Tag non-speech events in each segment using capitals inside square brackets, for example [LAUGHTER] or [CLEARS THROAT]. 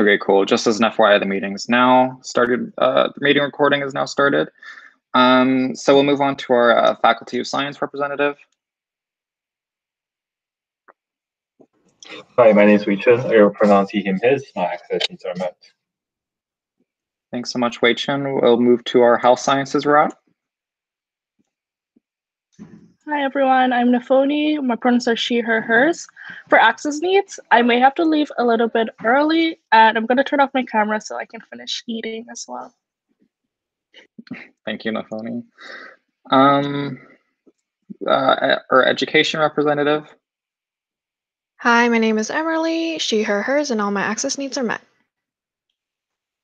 Okay, cool. Just as an FYI, the meeting's now started. Uh, the meeting recording is now started. Um, so we'll move on to our uh, Faculty of Science representative. Hi, my name is Wei Chen. I will pronounce he, him, his. My access needs are met. Thanks so much, Wei Chen. We'll move to our Health Sciences route. Hi everyone, I'm Nafoni. My pronouns are she, her, hers. For access needs, I may have to leave a little bit early and I'm gonna turn off my camera so I can finish eating as well. Thank you, Nafoni. Um, uh, our education representative. Hi, my name is Emily. She, her, hers, and all my access needs are met.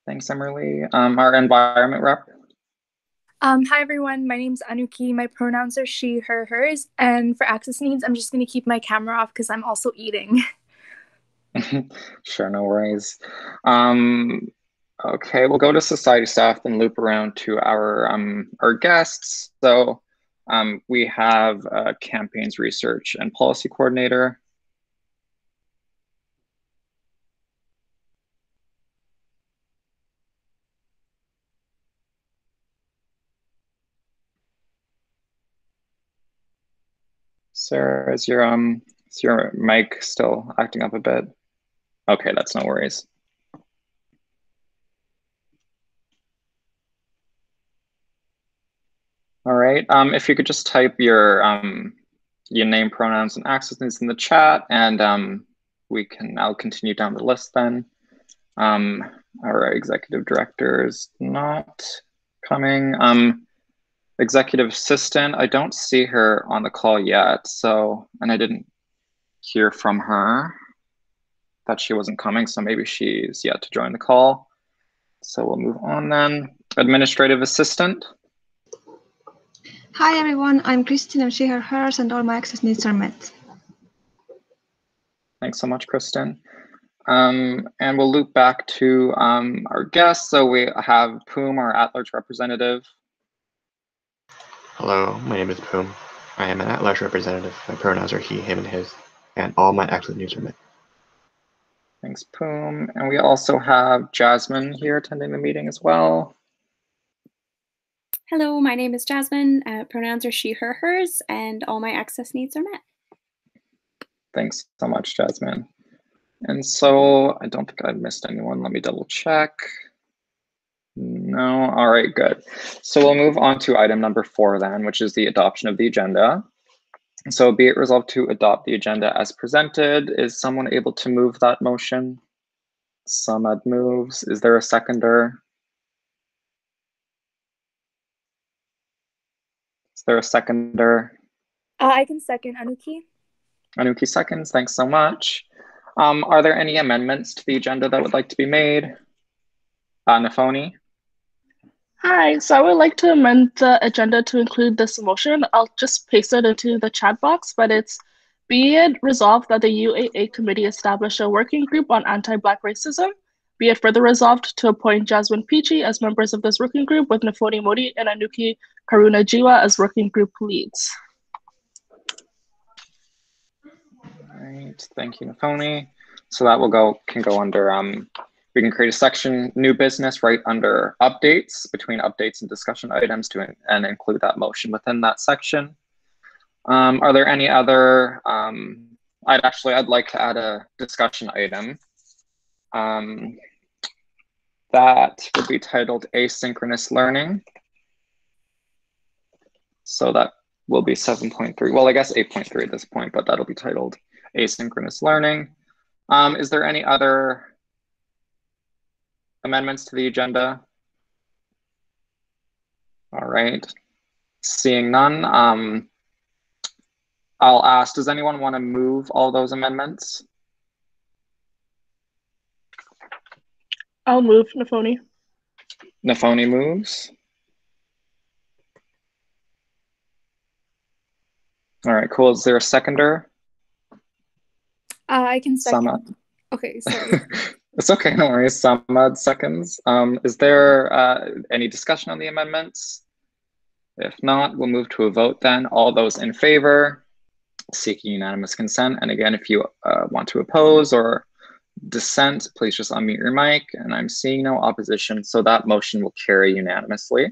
Thanks, Emily. Um, our environment rep. Um, hi everyone, my name's Anuki. My pronouns are she, her, hers, and for access needs, I'm just going to keep my camera off because I'm also eating. [LAUGHS] [LAUGHS] sure, no worries. Um, okay, we'll go to society staff and loop around to our um, our guests. So um, we have a campaigns research and policy coordinator. Sarah, is your um is your mic still acting up a bit? Okay, that's no worries. All right. Um, if you could just type your um your name, pronouns, and access needs in the chat, and um, we can now continue down the list. Then, um, our executive director is not coming. Um, executive assistant. I don't see her on the call yet. So, and I didn't hear from her that she wasn't coming. So maybe she's yet to join the call. So we'll move on then. Administrative assistant. Hi everyone, I'm Christine. I'm she, her, hers, and all my access needs are met. Thanks so much, Kristen. Um, and we'll loop back to um, our guests. So we have Poom, our at-large representative, Hello, my name is Poom. I am an at-large representative. My pronouns are he, him, and his, and all my access needs are met. Thanks, Poom. And we also have Jasmine here attending the meeting as well. Hello, my name is Jasmine. Uh, pronouns are she, her, hers, and all my access needs are met. Thanks so much, Jasmine. And so I don't think I've missed anyone. Let me double check. No, all right, good. So we'll move on to item number four then, which is the adoption of the agenda. So be it resolved to adopt the agenda as presented. Is someone able to move that motion? Samad moves. Is there a seconder? Is there a seconder? Uh, I can second Anuki. Anuki seconds, thanks so much. Um, are there any amendments to the agenda that would like to be made? Uh, Nafoni? Hi, so I would like to amend the agenda to include this motion. I'll just paste it into the chat box, but it's be it resolved that the UAA committee establish a working group on anti-Black racism. Be it further resolved to appoint Jasmine Peachy as members of this working group with Nafoni Modi and Anuki Karunajeewa as working group leads. All right, thank you, Nafoni. So that will go can go under um, we can create a section, new business, right under updates, between updates and discussion items to and include that motion within that section. Um, are there any other, um, I'd actually, I'd like to add a discussion item um, that would be titled asynchronous learning. So that will be 7.3, well, I guess 8.3 at this point, but that'll be titled asynchronous learning. Um, is there any other amendments to the agenda? All right. Seeing none, um, I'll ask, does anyone want to move all those amendments? I'll move, Nafoni. Nafoni moves. All right, cool. Is there a seconder? Uh, I can second. Sama. Okay, sorry. [LAUGHS] It's okay, no worries. Samad seconds. Um, is there uh, any discussion on the amendments? If not, we'll move to a vote then. All those in favor, seeking unanimous consent. And again, if you uh, want to oppose or dissent, please just unmute your mic. And I'm seeing no opposition, so that motion will carry unanimously.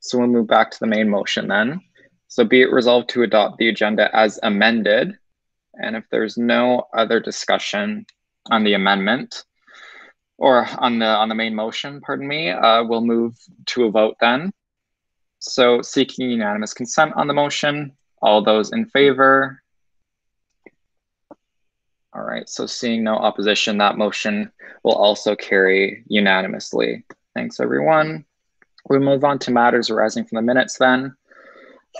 So we'll move back to the main motion then. So be it resolved to adopt the agenda as amended. And if there's no other discussion on the amendment or on the on the main motion, pardon me, uh, we'll move to a vote then. So seeking unanimous consent on the motion, all those in favor? All right, so seeing no opposition, that motion will also carry unanimously. Thanks, everyone. We'll move on to matters arising from the minutes then.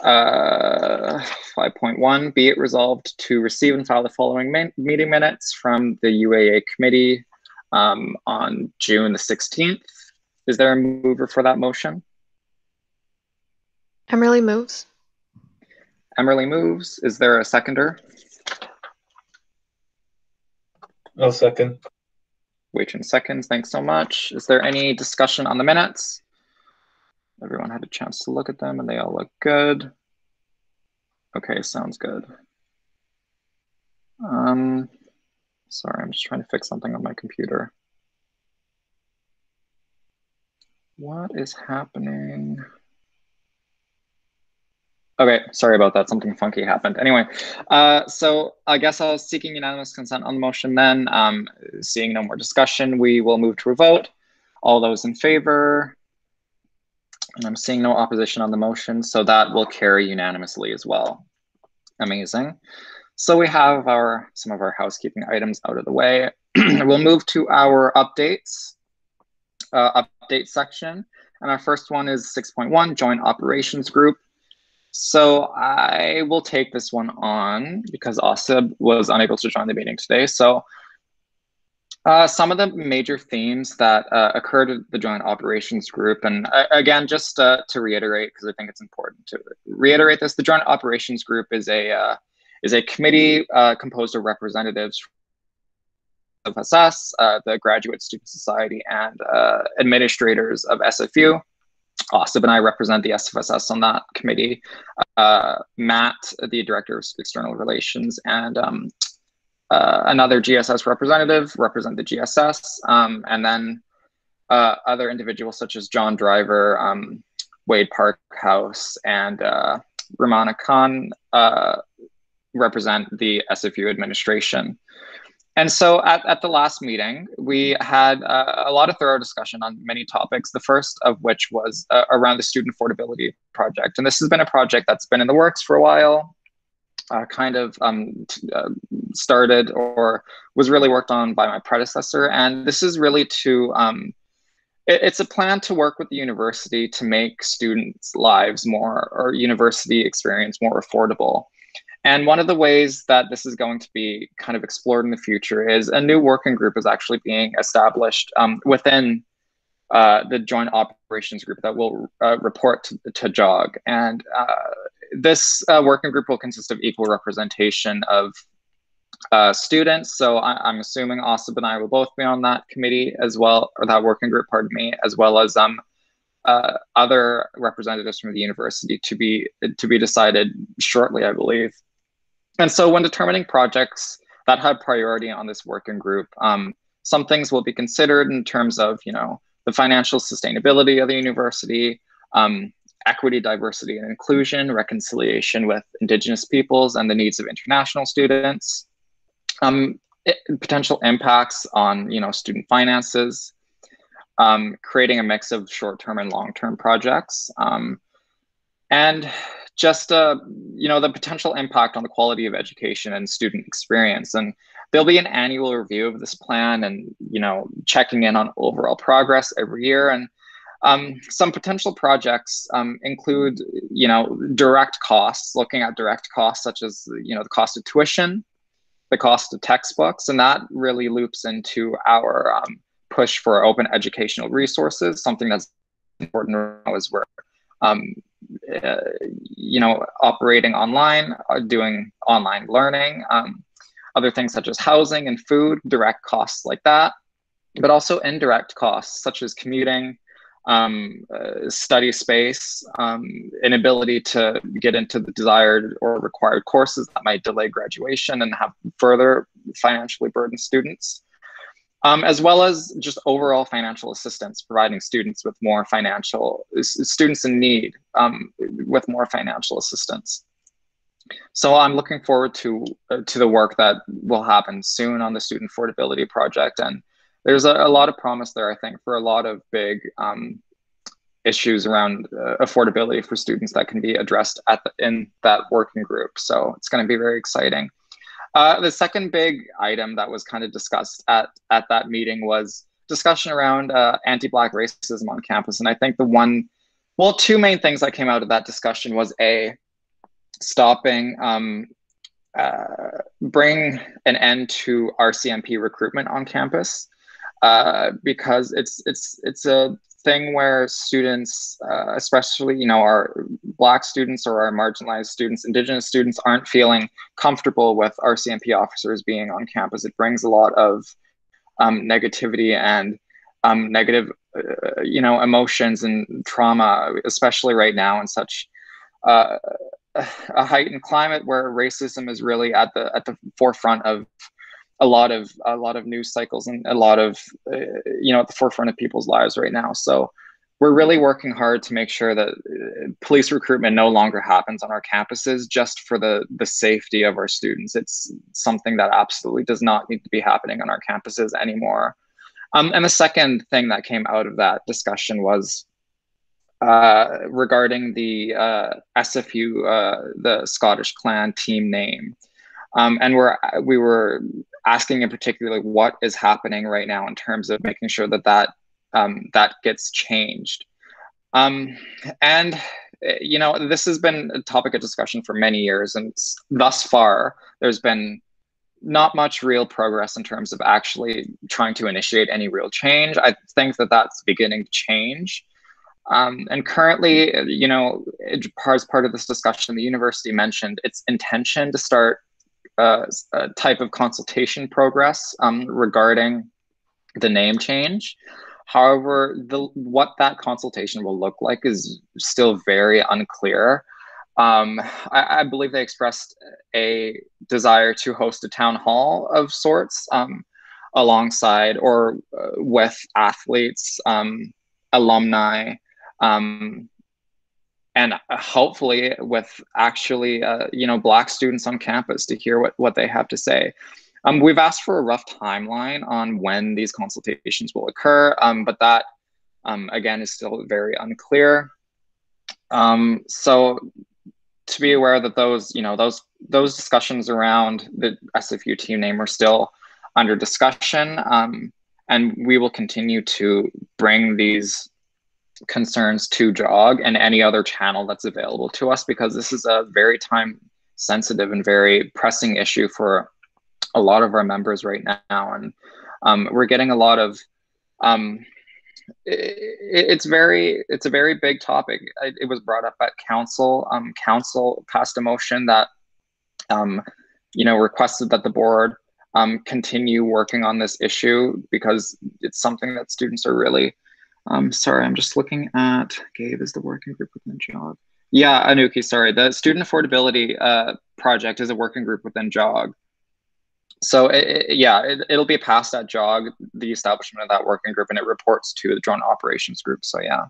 Uh, 5.1, be it resolved to receive and file the following meeting minutes from the UAA committee um, on June the 16th. Is there a mover for that motion? Emily moves. Emily moves. Is there a seconder? I'll second. Wait seconds. Thanks so much. Is there any discussion on the minutes? Everyone had a chance to look at them and they all look good. Okay, sounds good. Um, sorry, I'm just trying to fix something on my computer. What is happening? Okay, sorry about that. Something funky happened. Anyway, uh, so I guess I was seeking unanimous consent on the motion then. Um, seeing no more discussion, we will move to a vote. All those in favor? And I'm seeing no opposition on the motion, so that will carry unanimously as well. Amazing. So we have our some of our housekeeping items out of the way. [CLEARS THROAT] we'll move to our updates, uh, update section. And our first one is 6.1, Joint Operations Group. So I will take this one on because Asib was unable to join the meeting today. So uh, some of the major themes that uh, occurred at the Joint Operations Group, and uh, again, just uh, to reiterate, because I think it's important to reiterate this, the Joint Operations Group is a uh, is a committee uh, composed of representatives of SS, the Graduate Student Society, and administrators of SFU. Asib and I represent the SFSS on that committee. Matt, the Director of External Relations, and um, uh, another GSS representative represent the GSS, um, and then uh, other individuals such as Jon Driver, um, Wade Parkhouse, and uh, Rummana Khan uh, represent the SFU administration. And so at, at the last meeting, we had uh, a lot of thorough discussion on many topics, the first of which was around the Student Affordability Project. And this has been a project that's been in the works for a while uh, kind of um, uh, started or was really worked on by my predecessor. And this is really to, um, it, it's a plan to work with the university to make students' lives more or university experience more affordable. And one of the ways that this is going to be kind of explored in the future is a new working group is actually being established um, within uh, the joint operations group that will uh, report to, to JOG. And uh, this uh, working group will consist of equal representation of uh, students. So I, am assuming Asib and I will both be on that committee as well, or that working group, pardon me, as well as um, uh, other representatives from the university to be to be decided shortly, I believe. And so when determining projects that have priority on this working group, um, some things will be considered in terms of, you know, the financial sustainability of the university, um, equity, diversity, and inclusion, reconciliation with Indigenous peoples and the needs of international students, um, it, potential impacts on you know student finances, um, creating a mix of short-term and long-term projects, um, and just uh, you know the potential impact on the quality of education and student experience. And there'll be an annual review of this plan, and you know checking in on overall progress every year and um, some potential projects um, include, you know, direct costs, looking at direct costs such as, you know, the cost of tuition, the cost of textbooks, and that really loops into our um, push for open educational resources, something that's important now as we're, uh, you know, operating online, uh, doing online learning, um, other things such as housing and food, direct costs like that, but also indirect costs such as commuting, um, uh, study space, um, inability to get into the desired or required courses that might delay graduation and have further financially burdened students, um, as well as just overall financial assistance, providing students with more financial, students in need um, with more financial assistance. So I'm looking forward to uh, to the work that will happen soon on the student affordability project and there's a, a, lot of promise there, I think, for a lot of big um, issues around uh, affordability for students that can be addressed at the, in that working group. So it's going to be very exciting. Uh, the second big item that was kind of discussed at at that meeting was discussion around uh, anti-black racism on campus, and I think the one, well, two main things that came out of that discussion was a stopping um, uh, bring an end to RCMP recruitment on campus uh, because it's it's it's a thing where students, uh, especially you know our Black students or our marginalized students, Indigenous students, aren't feeling comfortable with RCMP officers being on campus. It brings a lot of um, negativity and um, negative, uh, you know, emotions and trauma, especially right now in such uh, a heightened climate where racism is really at the at the forefront of a lot of a lot of news cycles and a lot of uh, you know at the forefront of people's lives right now. So we're really working hard to make sure that uh, police recruitment no longer happens on our campuses just for the the safety of our students. It's something that absolutely does not need to be happening on our campuses anymore. Um, and the second thing that came out of that discussion was uh, regarding the uh, SFU, uh, the Scottish Clan team name. Um, and we're, we were asking in particular what is happening right now in terms of making sure that that um, that gets changed. Um, and you know, this has been a topic of discussion for many years, and thus far, there's been not much real progress in terms of actually trying to initiate any real change. I think that that's beginning to change. Um, and currently, you know, as part of this discussion, the university mentioned its intention to start uh, a type of consultation progress um, regarding the name change. However, the, what that consultation will look like is still very unclear. Um, I, I, believe they expressed a desire to host a town hall of sorts um, alongside or uh, with athletes, um, alumni, um, and uh, hopefully with actually uh, you know black students on campus to hear what what they have to say. Um, we've asked for a rough timeline on when these consultations will occur um, but that um, again is still very unclear. Um, so to be aware that those you know those those discussions around the sfu team name are still under discussion um, and we will continue to bring these concerns to JOG and any other channel that's available to us because this is a very time sensitive and very pressing issue for a lot of our members right now. And um, we're getting a lot of, um, it, it's very, it's a very big topic. It, it was brought up at council. Um, council passed a motion that, um, you know, requested that the board um, continue working on this issue because it's something that students are really um, sorry, I'm just looking at Gabe is the working group within JOG. Yeah, Anuki, sorry. The student affordability uh, project is a working group within JOG. So it, it, yeah, it, will be passed at JOG, the establishment of that working group, and it reports to the Joint Operations Group. So yeah.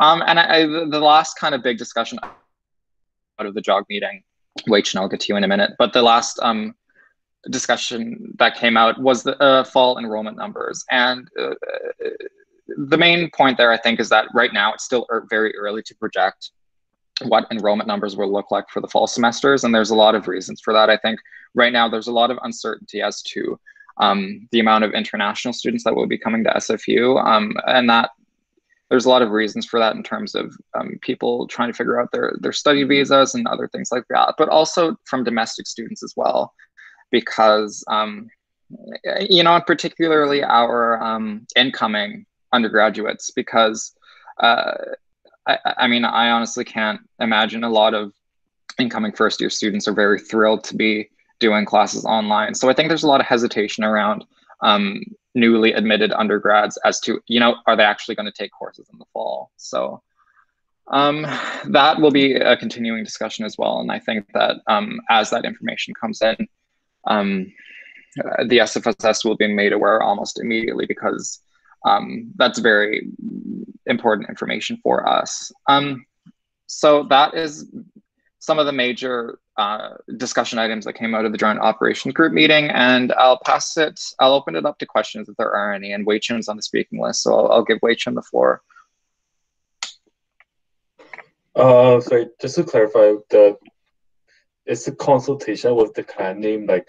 Um, and I, I, the last kind of big discussion out of the JOG meeting, wait, and I'll get to you in a minute, but the last um, discussion that came out was the uh, fall enrollment numbers. And uh, the main point there, I think, is that right now it's still er, very early to project what enrollment numbers will look like for the fall semesters. And there's a lot of reasons for that. I think right now there's a lot of uncertainty as to um, the amount of international students that will be coming to SFU. Um, and that there's a lot of reasons for that in terms of um, people trying to figure out their, their study visas and other things like that, but also from domestic students as well, because, um, you know, particularly our um, incoming undergraduates because uh, I, I mean, I honestly can't imagine a lot of incoming first year students are very thrilled to be doing classes online. So I think there's a lot of hesitation around um, newly admitted undergrads as to you know are they actually going to take courses in the fall so um, that will be a continuing discussion as well and i think that um, as that information comes in um, the sfss will be made aware almost immediately because um, that's very important information for us um, so that is some of the major uh, discussion items that came out of the joint operations group meeting and I'll pass it, I'll open it up to questions if there are any and Wei Chun's on the speaking list. So I'll, I'll give Wei Chun the floor. Uh, sorry, just to clarify, the it's a consultation with the clan name, like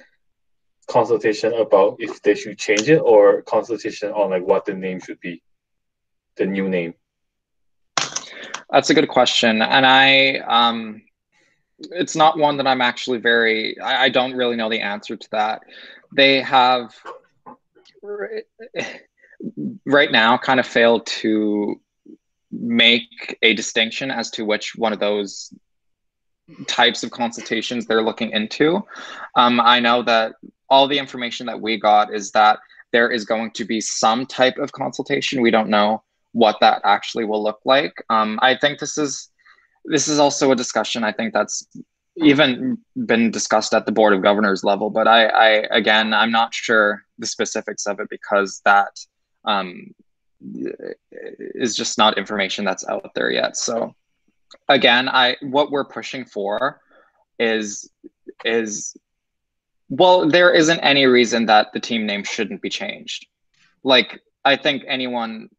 consultation about if they should change it or consultation on like what the name should be, the new name. That's a good question. And I, um, it's not one that I'm actually very. I, I don't really know the answer to that. They have right now kind of failed to make a distinction as to which one of those types of consultations they're looking into. Um, I know that all the information that we got is that there is going to be some type of consultation. We don't know what that actually will look like. Um, I think this is this is also a discussion I think that's even been discussed at the board of governors level. But I, I again, I'm not sure the specifics of it because that um, is just not information that's out there yet. So again, I what we're pushing for is is well, there isn't any reason that the team name shouldn't be changed. Like I think anyone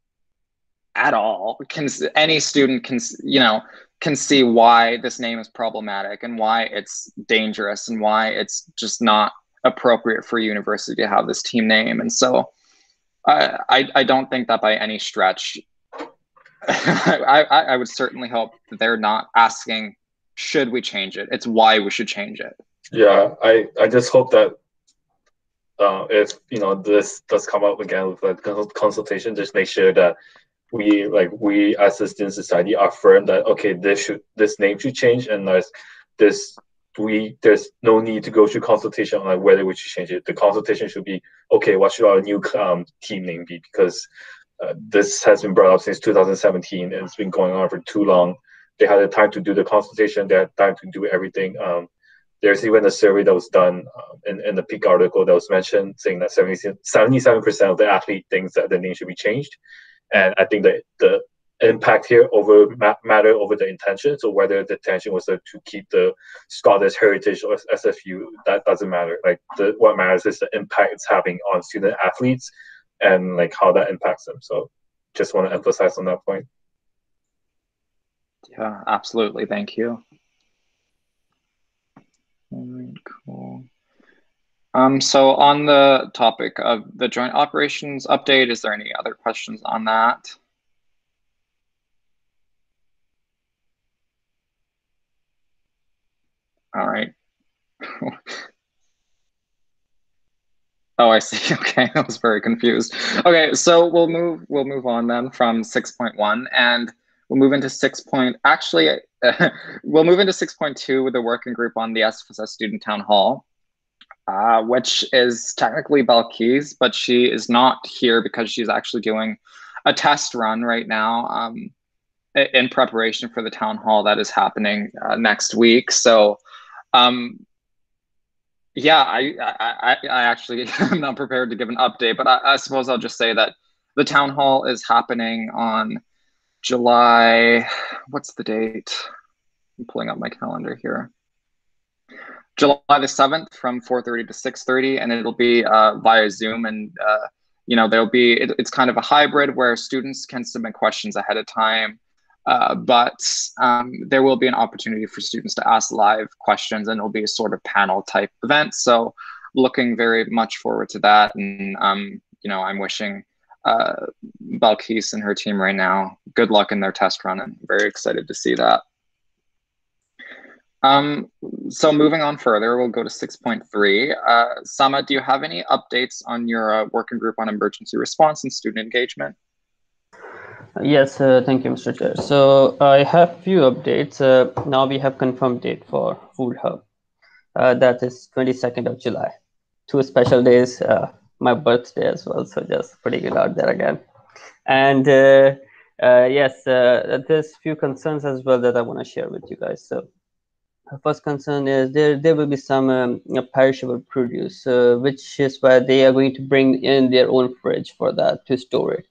at all can any student can you know can see why this name is problematic and why it's dangerous and why it's just not appropriate for a university to have this team name. And so I, I don't think that by any stretch, [LAUGHS] I, I, I would certainly hope that they're not asking, should we change it? It's why we should change it. Yeah, I, I just hope that uh, if you know this does come up again with like consultation, just make sure that we like we as a student society affirm that okay this should this name should change and there's this we there's no need to go through consultation on like whether we should change it. The consultation should be okay what should our new um, team name be? Because uh, this has been brought up since 2017 and it's been going on for too long. They had the time to do the consultation they had time to do everything um, there's even a survey that was done um, in, in the Peak article that was mentioned saying that 70, 77% of the athlete thinks that the name should be changed and I think that the impact here over matter over the intention. So whether the intention was to, to keep the Scottish heritage or SFU, that doesn't matter. Like the what matters is the impact it's having on student athletes and like how that impacts them. So just want to emphasize on that point. Yeah, absolutely. Thank you. All right, cool. Um, so on the topic of the joint operations update, is there any other questions on that? All right. [LAUGHS] oh, I see. [LAUGHS] Okay, I was very confused. Okay, so we'll move we'll move on then from 6.1 and we'll move into 6. Point, actually, uh, [LAUGHS] we'll move into 6.2 with the working group on the SFSS Student Town Hall uh, which is technically Balkis, but she is not here because she's actually doing a test run right now um, in preparation for the town hall that is happening uh, next week. So, um, yeah, I, I, I actually [LAUGHS] am not prepared to give an update, but I, I suppose I'll just say that the town hall is happening on July. What's the date? I'm pulling up my calendar here. July the 7th from 4.30 to 6.30 and it'll be uh, via Zoom and uh, you know there'll be it, it's kind of a hybrid where students can submit questions ahead of time uh, but um, there will be an opportunity for students to ask live questions and it'll be a sort of panel type event so looking very much forward to that and um, you know i'm wishing uh, Balkis and her team right now good luck in their test run and very excited to see that um, so moving on further, we'll go to 6.3. Uh, Sama, do you have any updates on your uh, working group on emergency response and student engagement? Yes, uh, thank you, Mr. Chair. So I have few updates. Uh, now we have confirmed date for Food Hub. Uh, that is 22nd of July. Two special days, uh, my birthday as well. So just putting it out there again. And uh, uh, yes, uh, there's few concerns as well that I want to share with you guys. So first concern is there there will be some um, perishable produce, uh, which is why they are going to bring in their own fridge for that to store it.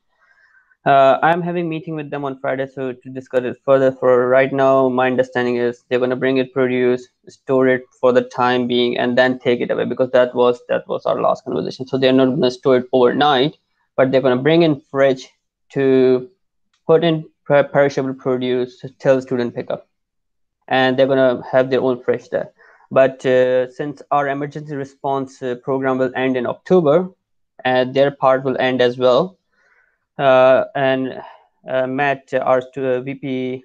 Uh, I'm having meeting with them on Friday, so to discuss it further. For right now, my understanding is they're going to bring it, produce, store it for the time being, and then take it away because that was that was our last conversation. So they're not going to store it overnight, but they're going to bring in fridge to put in perishable produce till student pickup and they're going to have their own fridge there. But uh, since our emergency response uh, program will end in October, and their part will end as well, and uh, Matt, our VP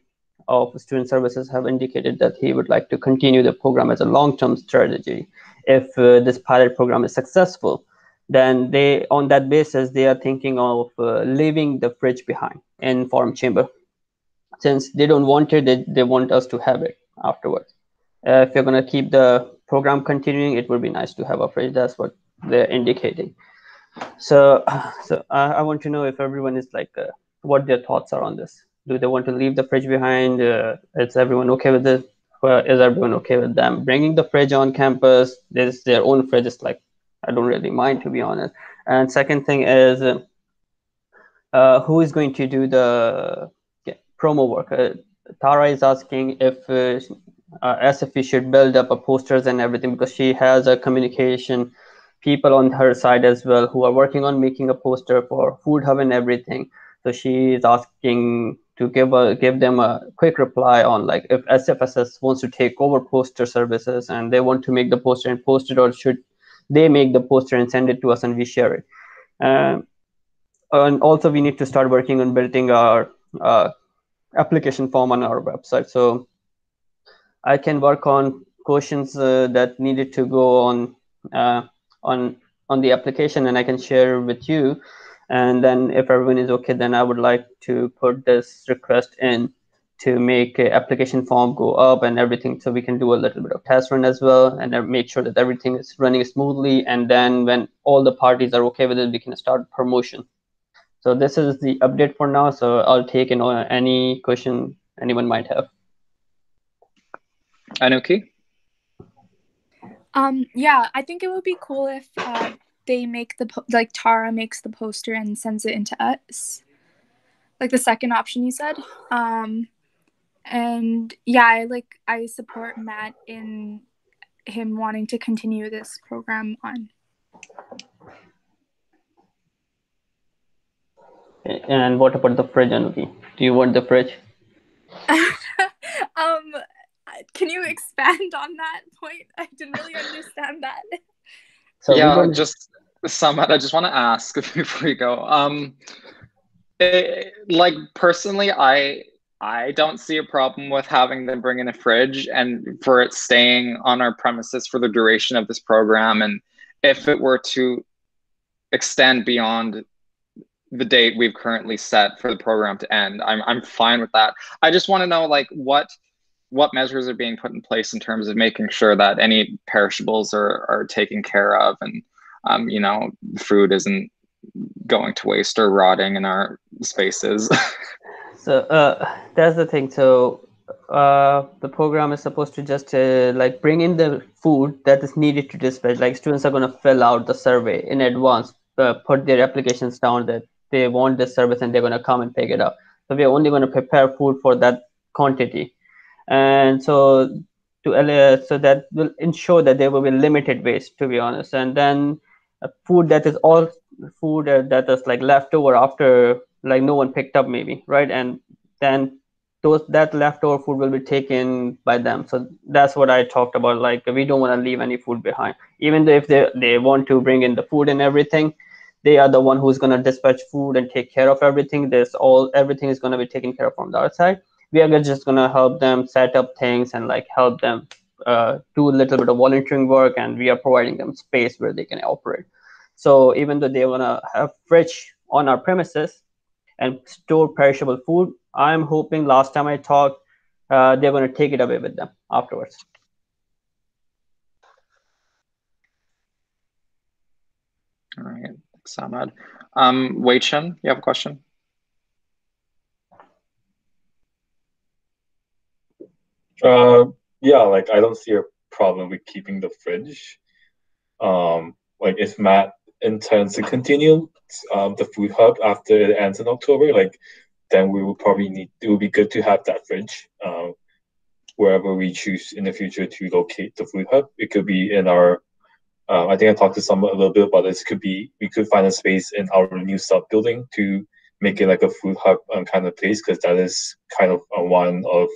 of Student Services, have indicated that he would like to continue the program as a long-term strategy. If uh, this pilot program is successful, then they, on that basis, they are thinking of uh, leaving the fridge behind in Forum Chamber since they don't want it, they, they want us to have it afterwards. Uh, if you're going to keep the program continuing, it would be nice to have a fridge. That's what they're indicating. So, [SIGHS] so uh, I want to know if everyone is like, uh, what their thoughts are on this. Do they want to leave the fridge behind? Uh, is everyone okay with this? is everyone okay with them bringing the fridge on campus? There's their own fridge. It's like I don't really mind to be honest. And second thing is, uh, who is going to do the promo work. Uh, Tara is asking if uh, uh, SFE should build up a posters and everything because she has a communication people on her side as well who are working on making a poster for Food Hub and everything. So she is asking to give a give them a quick reply on like if SFSS wants to take over poster services and they want to make the poster and post it or should they make the poster and send it to us and we share it. Um, and also we need to start working on building our uh, application form on our website. So I can work on questions uh, that needed to go on uh, on on the application, and I can share with you. And then if everyone is okay, then I would like to put this request in to make a application form go up and everything so we can do a little bit of test run as well and make sure that everything is running smoothly and then when all the parties are okay with it we can start promotion so this is the update for now. So I'll take know, any question anyone might have. Anuki? Um, yeah, I think it would be cool if uh, they make the like Tara makes the poster and sends it into us, like the second option you said. Um, and yeah, I like I support Matt in him wanting to continue this program on. And what about the fridge, Anuki? Do you want the fridge? [LAUGHS] um, can you expand on that point? I didn't really understand that. So yeah, gonna... just Samad, I just want to ask [LAUGHS] before you go. Um, it, like personally, I I don't see a problem with having them bring in a fridge and for it staying on our premises for the duration of this program. And if it were to extend beyond the date we've currently set for the program to end. I'm I'm fine with that. I just want to know like what what measures are being put in place in terms of making sure that any perishables are are taken care of and um, you know food isn't going to waste or rotting in our spaces. [LAUGHS] so uh, that's the thing. So uh, the program is supposed to just uh, like bring in the food that is needed to dispatch. Like students are going to fill out the survey in advance, uh, put their applications down that they want this service and they're going to come and pick it up. So we're only going to prepare food for that quantity. And so to uh, so that will ensure that there will be limited waste, to be honest. And then uh, food that is all food uh, that is like leftover after like no one picked up maybe, right? And then those that leftover food will be taken by them. So that's what I talked about. Like we don't want to leave any food behind, even though if they they want to bring in the food and everything they are the one who's going to dispatch food and take care of everything there's all everything is going to be taken care of from the outside we are just going to help them set up things and like help them uh, do a little bit of volunteering work and we are providing them space where they can operate so even though they want to have fridge on our premises and store perishable food i'm hoping last time i talked uh, they're going to take it away with them afterwards All right, Samad. Um, Wei Chen, you have a question? Uh, yeah, like I don't see a problem with keeping the fridge. Um, like if Matt intends to continue um, the food hub after it ends in October, like then we will probably need it would be good to have that fridge um, wherever we choose in the future to locate the food hub. It could be in our um, I think I talked to someone a little bit about this. Could be we could find a space in our new sub building to make it like a food hub um, kind of place because that is kind of uh, one of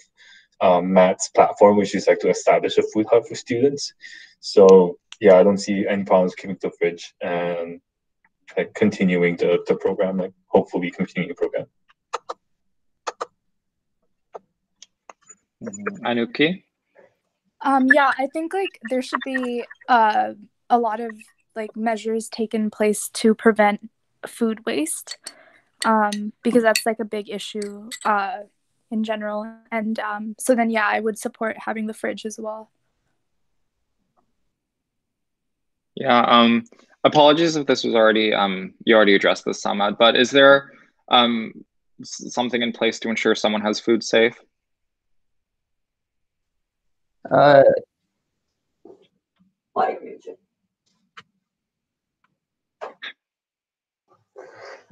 um, Matt's platform, which is like to establish a food hub for students. So yeah, I don't see any problems keeping the fridge and like continuing the, the program, like hopefully continuing the program. Anuki? Um, yeah, I think like there should be uh, a lot of like measures taken place to prevent food waste um, because that's like a big issue uh, in general. And um, so then, yeah, I would support having the fridge as well. Yeah. Um, apologies if this was already um, you already addressed this, Samad. But is there um, something in place to ensure someone has food safe? Uh,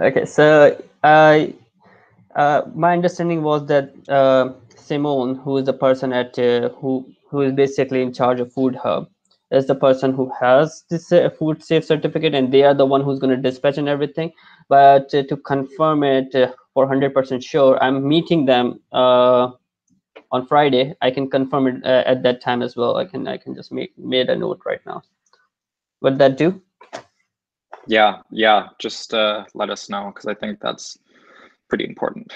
okay, so uh, uh, my understanding was that uh, Simone, who is the person at uh, who who is basically in charge of Food Hub, is the person who has this uh, food safe certificate, and they are the one who's going to dispatch and everything. But uh, to confirm it for hundred percent sure, I'm meeting them on Friday. I can confirm it at that time as well. I can I can just make made a note right now. Would that do? Yeah, yeah. Just let us know because I think that's pretty important.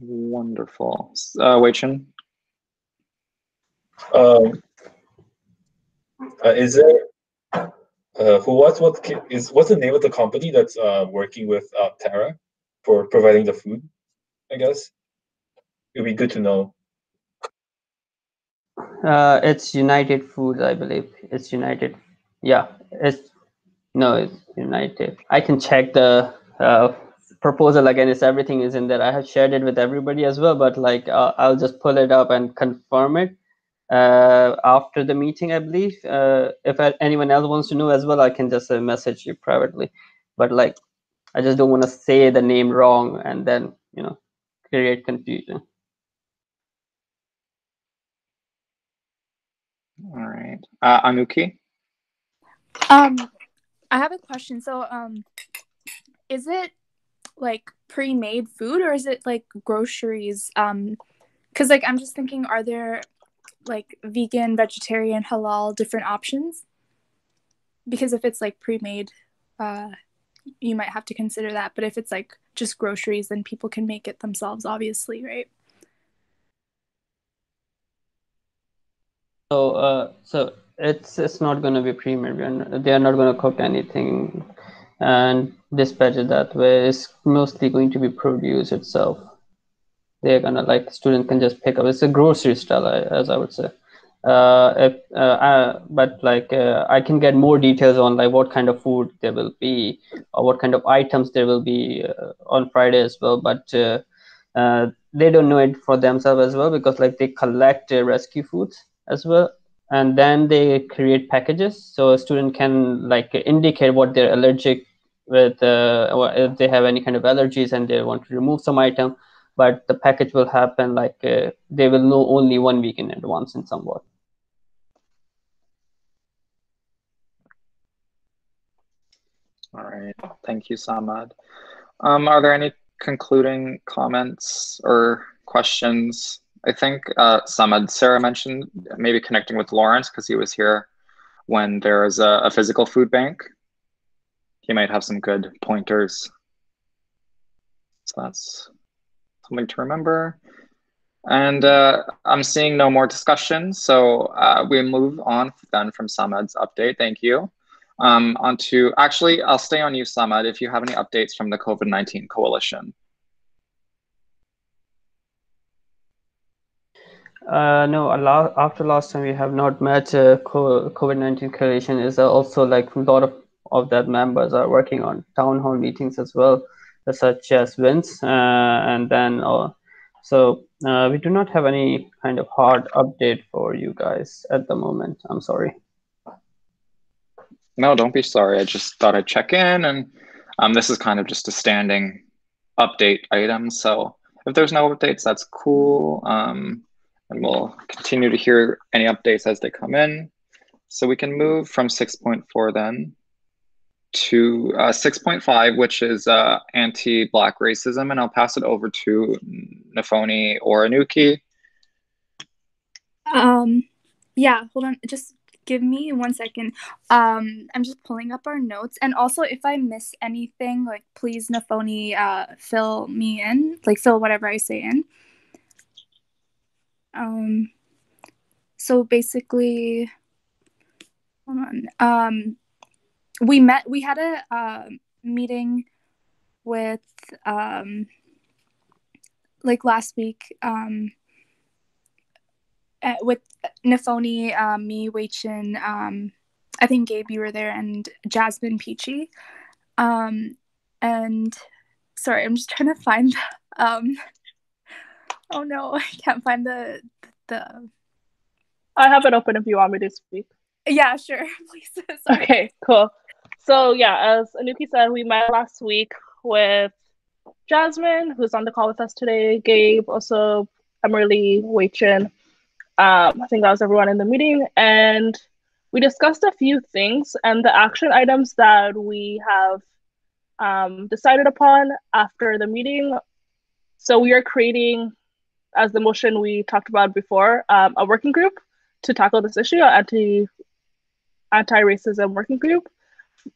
Wonderful. Uh, Wei Chen? Um, uh, is there uh, who what's what ki- is what's the name of the company that's uh, working with uh, Tara for providing the food? I guess it'd be good to know. Uh, it's United Foods, I believe. It's United. Yeah, it's no, it's United. I can check the uh, proposal again. It's everything is in there. I have shared it with everybody as well, but like uh, I'll just pull it up and confirm it uh, after the meeting, I believe. Uh, if anyone else wants to know as well, I can just uh, message you privately. But like, I just don't want to say the name wrong and then you know create confusion. All right. Uh, Anuki? Um, I have a question. So, um, is it like pre-made food or is it like groceries? Um, because like I'm just thinking, are there like vegan, vegetarian, halal different options? Because if it's like pre-made, uh, you might have to consider that. But if it's like just groceries, then people can make it themselves, obviously, right? So, uh, so it's it's not going to be pre-made. They are not going to cook anything and dispatch it that way. It's mostly going to be produce itself. They're gonna like student can just pick up. It's a grocery style, as I would say. Uh, if, uh, but like uh, I can get more details on like what kind of food there will be or what kind of items there will be uh, on Friday as well. But uh, they don't know it for themselves as well because like they collect rescue foods as well and then they create packages so a student can like indicate what they're allergic with uh, if they have any kind of allergies and they want to remove some item but the package will happen like uh, they will know only one week in advance in some somewhat All right. Thank you, Samad. Um, are there any concluding comments or questions? I think uh, Samad, Sarah mentioned maybe connecting with Lawrence because he was here when there was a, a physical food bank. He might have some good pointers. So that's something to remember. And uh, I'm seeing no more discussion, so uh, we move on then from Samad's update. Thank you. Um, on to, actually, I'll stay on you, Samad, if you have any updates from the COVID-19 coalition. Uh, no, after last time we have not met. Uh, COVID nineteen coalition is also like a lot of of that members are working on town hall meetings as well, such as Vince, uh, and then uh, so uh, we do not have any kind of hard update for you guys at the moment. I'm sorry. No, don't be sorry. I just thought I'd check in, and um, this is kind of just a standing update item. So if there's no updates, that's cool. Um, and we'll continue to hear any updates as they come in. So we can move from 6.4 then to uh, 6.5, which is uh, anti-Black racism, and I'll pass it over to Nafoni or Anuki. Um, yeah, hold on, just give me one second. Um, I'm just pulling up our notes, and also if I miss anything, like please Nafoni, uh, fill me in, like fill whatever I say in. Um, so basically, hold on. Um, we met. We had a uh, meeting with um, like last week. Um, with Nafoni, um, me, Weichin, um, I think Gabe, you were there, and Jasmine Peachy. Um, and sorry, I'm just trying to find um, Oh no, [LAUGHS] I can't find the the. I have it open if you want me to speak. Yeah, sure. [LAUGHS] Please. okay, cool. So yeah, as Anuki said, we met last week with Jasmine, who's on the call with us today. Gabe, also Emily, Weichin. Um, I think that was everyone in the meeting, and we discussed a few things and the action items that we have um, decided upon after the meeting. So we are creating as the motion we talked about before, um, a working group to tackle this issue, anti anti racism working group.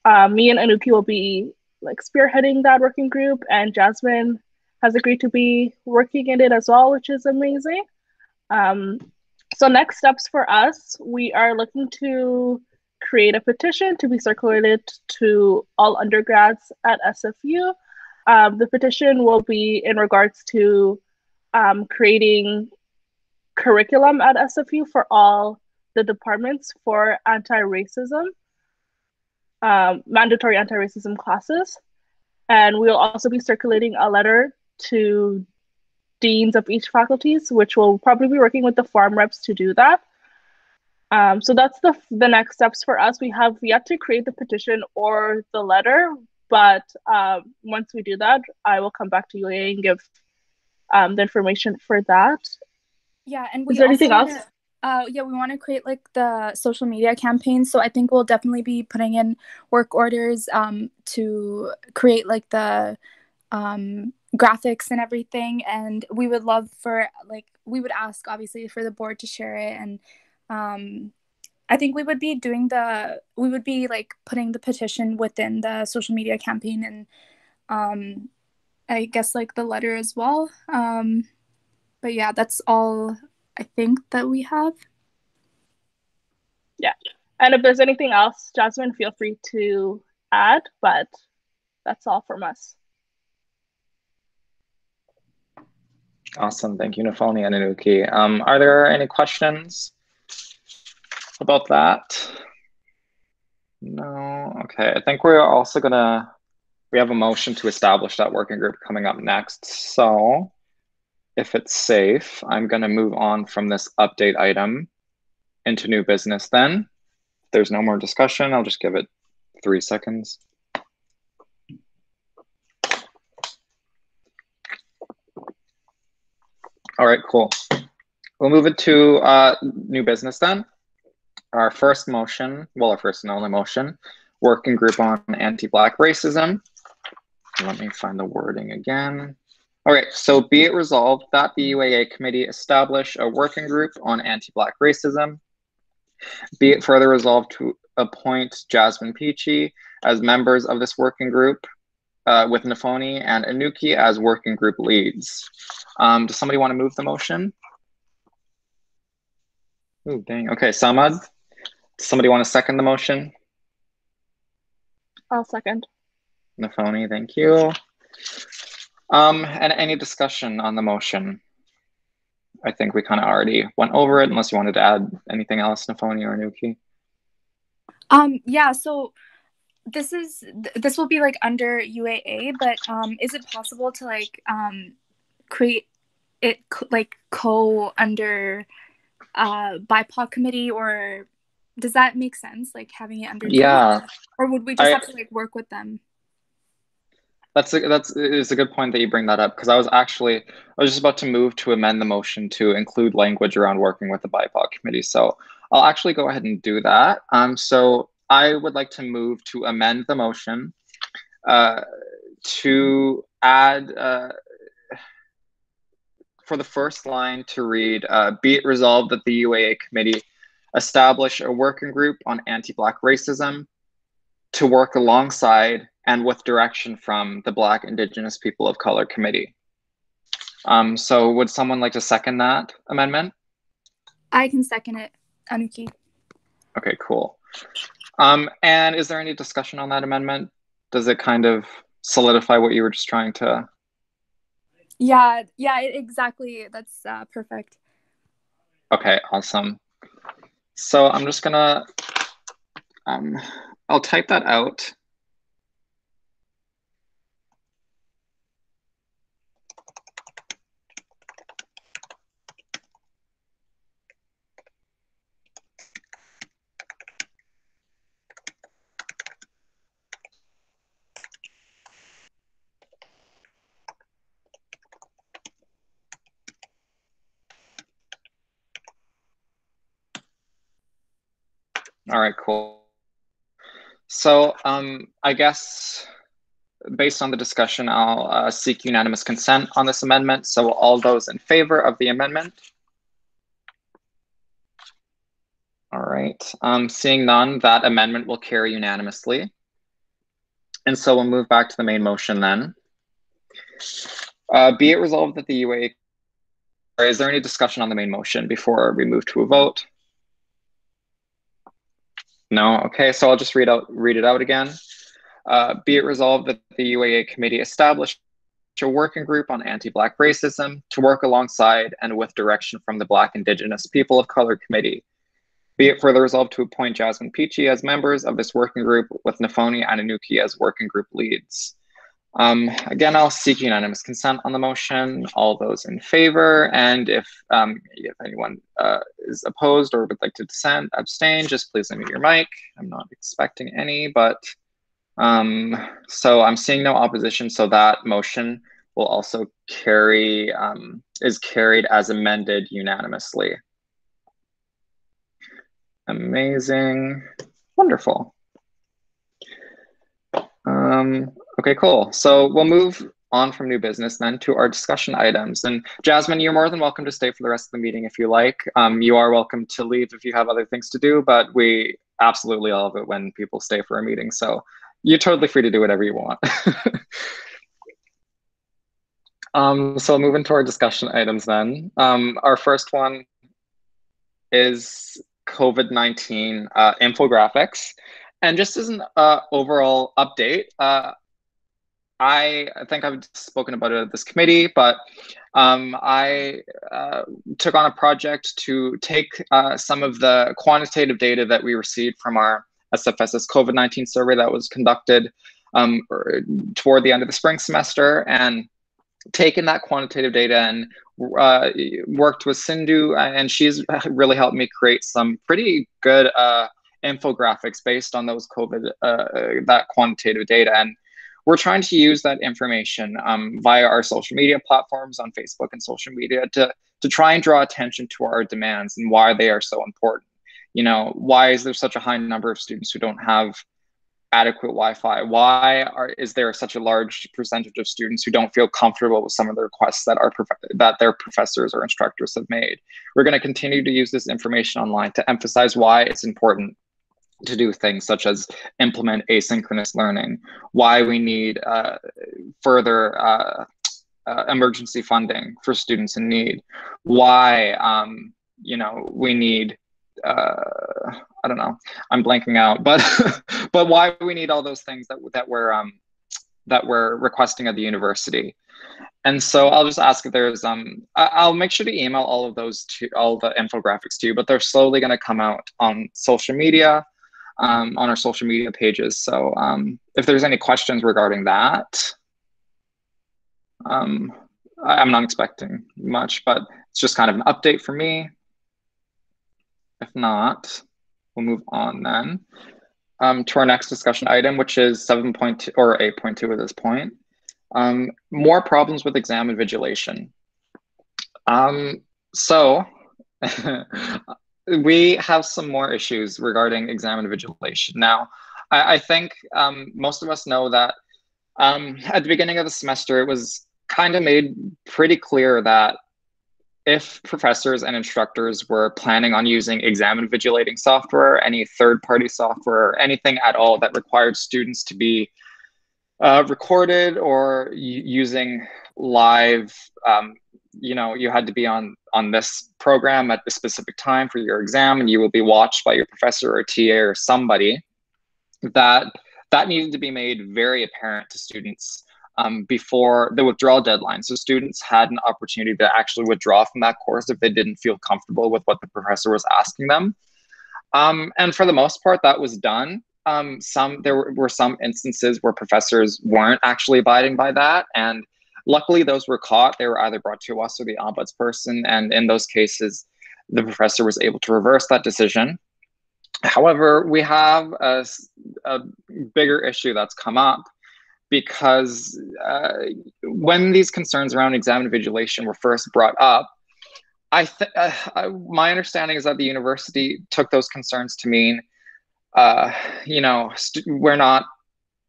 Uh, me and Anuki will be like spearheading that working group, and Jasmine has agreed to be working in it as well, which is amazing. Um, so next steps for us, we are looking to create a petition to be circulated to all undergrads at SFU. Um, the petition will be in regards to um, creating curriculum at SFU for all the departments for anti-racism, um, mandatory anti-racism classes. And we'll also be circulating a letter to deans of each faculties, which will probably be working with the farm reps to do that. Um, so that's the, the next steps for us. We have yet to create the petition or the letter, but um, once we do that, I will come back to you and give um, the information for that. Yeah, and we is there anything else? Uh, yeah, we want to create like the social media campaign. So I think we'll definitely be putting in work orders um, to create like the um, graphics and everything. And we would love for like we would ask obviously for the board to share it and um, I think we would be doing the we would be like putting the petition within the social media campaign and um I guess like the letter as well. Um, but yeah, that's all I think that we have. Yeah. And if there's anything else, Jasmine, feel free to add, but that's all from us. Awesome. Thank you, Nafoni and Anuki. Um, are there any questions about that? No. Okay. I think we're also going to we have a motion to establish that working group coming up next. So if it's safe, I'm going to move on from this update item into new business then. If there's no more discussion, I'll just give it three seconds. All right, cool. We'll move it to uh, new business then. Our first motion, well, our first and only motion, working group on anti-Black racism. Let me find the wording again. All right, so be it resolved that the UAA committee establish a working group on anti-Black racism. Be it further resolved to appoint Jasmine Peachy as members of this working group uh, with Nafoni and Anuki as working group leads. Um, does somebody want to move the motion? Oh, dang. Okay, Samad, does somebody want to second the motion? I'll second. Nafoni, thank you. Um, and any discussion on the motion? I think we kind of already went over it, unless you wanted to add anything else, Nafoni or Nuki. Um, yeah, so this is th- this will be like under UAA, but um, is it possible to like um, create it co- like co under uh BIPOC committee or does that make sense? Like having it under Yeah. or would we just I- have to like work with them? That's a, that's it's a good point that you bring that up because I was actually I was just about to move to amend the motion to include language around working with the BIPOC committee. So I'll actually go ahead and do that. Um, so I would like to move to amend the motion uh, to add uh, for the first line to read, uh, be it resolved that the UAA committee establish a working group on anti-Black racism to work alongside and with direction from the Black Indigenous People of Color Committee. Um, so would someone like to second that amendment? I can second it, Anuki. Okay, cool. Um, and is there any discussion on that amendment? Does it kind of solidify what you were just trying to? Yeah, yeah, exactly. That's uh, perfect. Okay, awesome. So I'm just gonna, um, I'll type that out. All right, cool. So um, I guess based on the discussion, I'll uh, seek unanimous consent on this amendment. So all those in favor of the amendment? All right, um, seeing none, that amendment will carry unanimously. And so we'll move back to the main motion then. Uh, be it resolved that the UA, is there any discussion on the main motion before we move to a vote? No, okay, so I'll just read out read it out again. Uh, be it resolved that the UAA committee establish a working group on anti-Black racism to work alongside and with direction from the Black Indigenous People of Color Committee. Be it further resolved to appoint Jasmine Peachy as members of this working group with Nafoni Ananuki as working group leads. Um, again, I'll seek unanimous consent on the motion. All those in favor, and if um, if anyone uh, is opposed or would like to dissent, abstain, just please unmute your mic. I'm not expecting any, but um, so I'm seeing no opposition. So that motion will also carry um, is carried as amended unanimously. Amazing, wonderful. Um, okay, cool. So we'll move on from new business then to our discussion items. And Jasmine, you're more than welcome to stay for the rest of the meeting if you like. Um, you are welcome to leave if you have other things to do, but we absolutely love it when people stay for a meeting. So you're totally free to do whatever you want. [LAUGHS] um, so moving to our discussion items then. Um, our first one is COVID-19 uh, infographics. And just as an uh, overall update, uh, I think I've spoken about it at this committee, but um, I uh, took on a project to take uh, some of the quantitative data that we received from our SFSS COVID-19 survey that was conducted um, toward the end of the spring semester and taken that quantitative data and uh, worked with Sindhu, and she's [LAUGHS] really helped me create some pretty good uh, infographics based on those COVID, uh, that quantitative data. And we're trying to use that information um, via our social media platforms on Facebook and social media to, to try and draw attention to our demands and why they are so important. You know, why is there such a high number of students who don't have adequate Wi-Fi? Why are, is there such a large percentage of students who don't feel comfortable with some of the requests that are that their professors or instructors have made? We're going to continue to use this information online to emphasize why it's important to do things such as implement asynchronous learning, why we need uh, further uh, uh, emergency funding for students in need, why um, you know we need uh, I don't know, I'm blanking out, but [LAUGHS] but why we need all those things that that we're um, that we're requesting at the university. And so I'll just ask if there's um I'll make sure to email all of those to all the infographics to you, but they're slowly going to come out on social media, um, on our social media pages. So um, if there's any questions regarding that, um, I, I'm not expecting much, but it's just kind of an update for me. If not, we'll move on then um, to our next discussion item, which is 7.2 or 8.2 at this point. Um, more problems with exam invigilation. Um, so [LAUGHS] we have some more issues regarding exam invigilation. Now, I, I think um, most of us know that um, at the beginning of the semester, it was kind of made pretty clear that if professors and instructors were planning on using exam invigilating software, any third party software, or anything at all that required students to be uh, recorded or using live, um, you know, you had to be on on this program at the specific time for your exam, and you will be watched by your professor or TA or somebody. That that needed to be made very apparent to students um, before the withdrawal deadline. So students had an opportunity to actually withdraw from that course if they didn't feel comfortable with what the professor was asking them. Um, and for the most part, that was done. Um, some there were, were some instances where professors weren't actually abiding by that, and luckily those were caught. They were either brought to us or the ombudsperson, and in those cases, the professor was able to reverse that decision. However, we have a, a bigger issue that's come up because uh, when these concerns around exam invigilation were first brought up, I th- uh, my understanding is that the university took those concerns to mean, uh, you know, st- we're not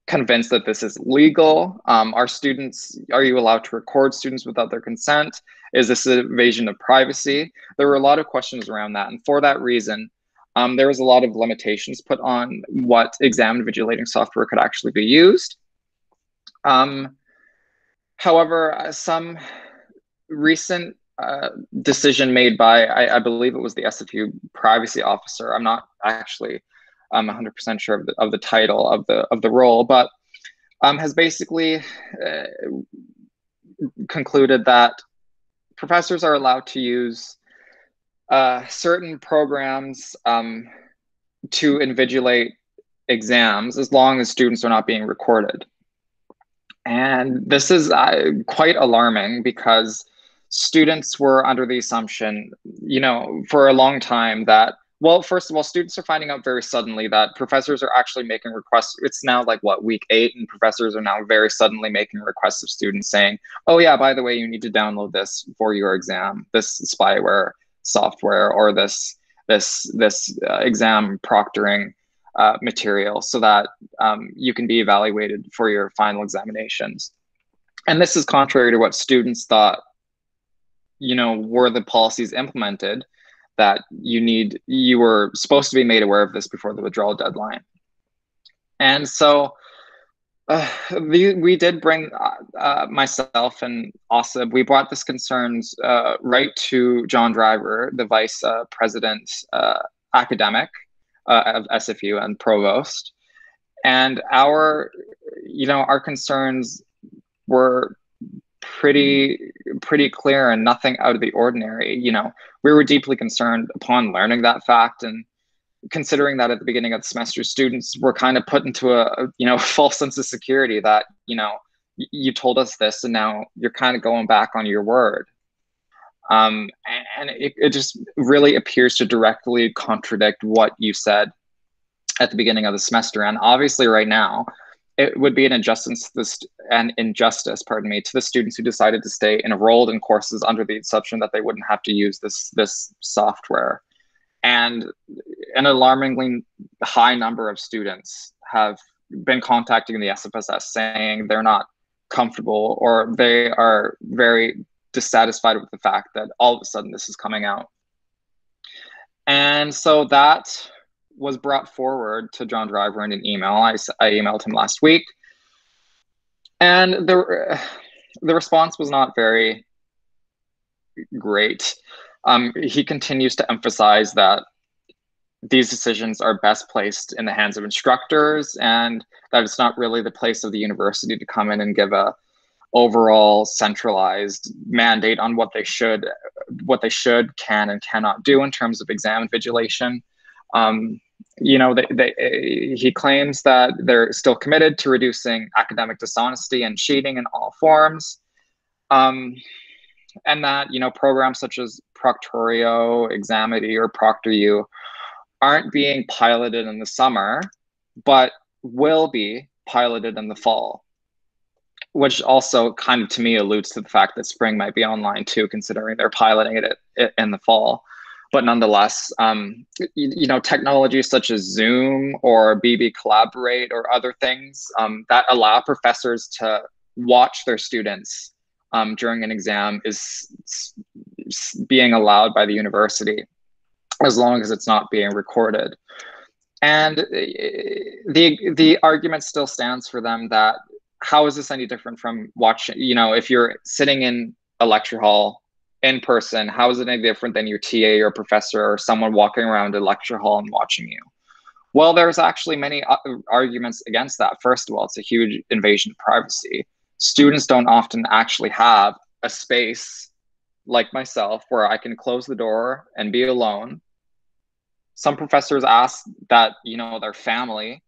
convinced that this is legal. Um, are students, are you allowed to record students without their consent? Is this an invasion of privacy? There were a lot of questions around that. And for that reason, um, there was a lot of limitations put on what exam invigilating software could actually be used. Um, however, uh, some recent uh, decision made by, I, I, believe it was the SFU privacy officer. I'm not actually um, 100% sure of the, of the title of the of the role, but um, has basically uh, concluded that professors are allowed to use uh, certain programs um, to invigilate exams as long as students are not being recorded. And this is uh, quite alarming because students were under the assumption, you know, for a long time that, well, first of all, students are finding out very suddenly that professors are actually making requests. It's now like what, week eight, and professors are now very suddenly making requests of students saying, oh, yeah, by the way, you need to download this for your exam, this spyware software or this this this uh, exam proctoring uh, material so that um, you can be evaluated for your final examinations. And this is contrary to what students thought, you know, were the policies implemented that you need, you were supposed to be made aware of this before the withdrawal deadline. And so uh, we, we did bring uh, uh, myself and Asib, we brought this concerns uh, right to Jon Driver, the vice uh, president uh, academic, of SFU and provost. And our, you know, our concerns were pretty pretty clear and nothing out of the ordinary. You know, we were deeply concerned upon learning that fact and considering that at the beginning of the semester, students were kind of put into a, you know [LAUGHS] false sense of security that you know you told us this and now you're kind of going back on your word um, and it, it just really appears to directly contradict what you said at the beginning of the semester. And obviously, right now, it would be an injustice to this an injustice, pardon me, to the students who decided to stay enrolled in courses under the assumption that they wouldn't have to use this this software. And an alarmingly high number of students have been contacting the SFSS saying they're not comfortable or they are very dissatisfied with the fact that all of a sudden this is coming out. And so that was brought forward to Jon Driver in an email. I, I emailed him last week. And the, the response was not very great. Um, he continues to emphasize that these decisions are best placed in the hands of instructors and that it's not really the place of the university to come in and give a overall centralized mandate on what they should what they should can and cannot do in terms of exam invigilation um, you know they, they, he claims that they're still committed to reducing academic dishonesty and cheating in all forms. Um, and that you know programs such as proctorio examity or proctoru aren't being piloted in the summer but will be piloted in the fall which also kind of to me alludes to the fact that spring might be online too considering they're piloting it in the fall but nonetheless um, you, you, know technologies such as zoom or bb collaborate or other things um, that allow professors to watch their students um, during an exam is being allowed by the university as long as it's not being recorded. And uh, the the argument still stands for them that how is this any different from watching, you know, if you're sitting in a lecture hall in person, how is it any different than your TA or professor or someone walking around a lecture hall and watching you? Well, there's actually many uh, arguments against that. First of all, it's a huge invasion of privacy students don't often actually have a space like myself where I can close the door and be alone. Some professors ask that, you know, their family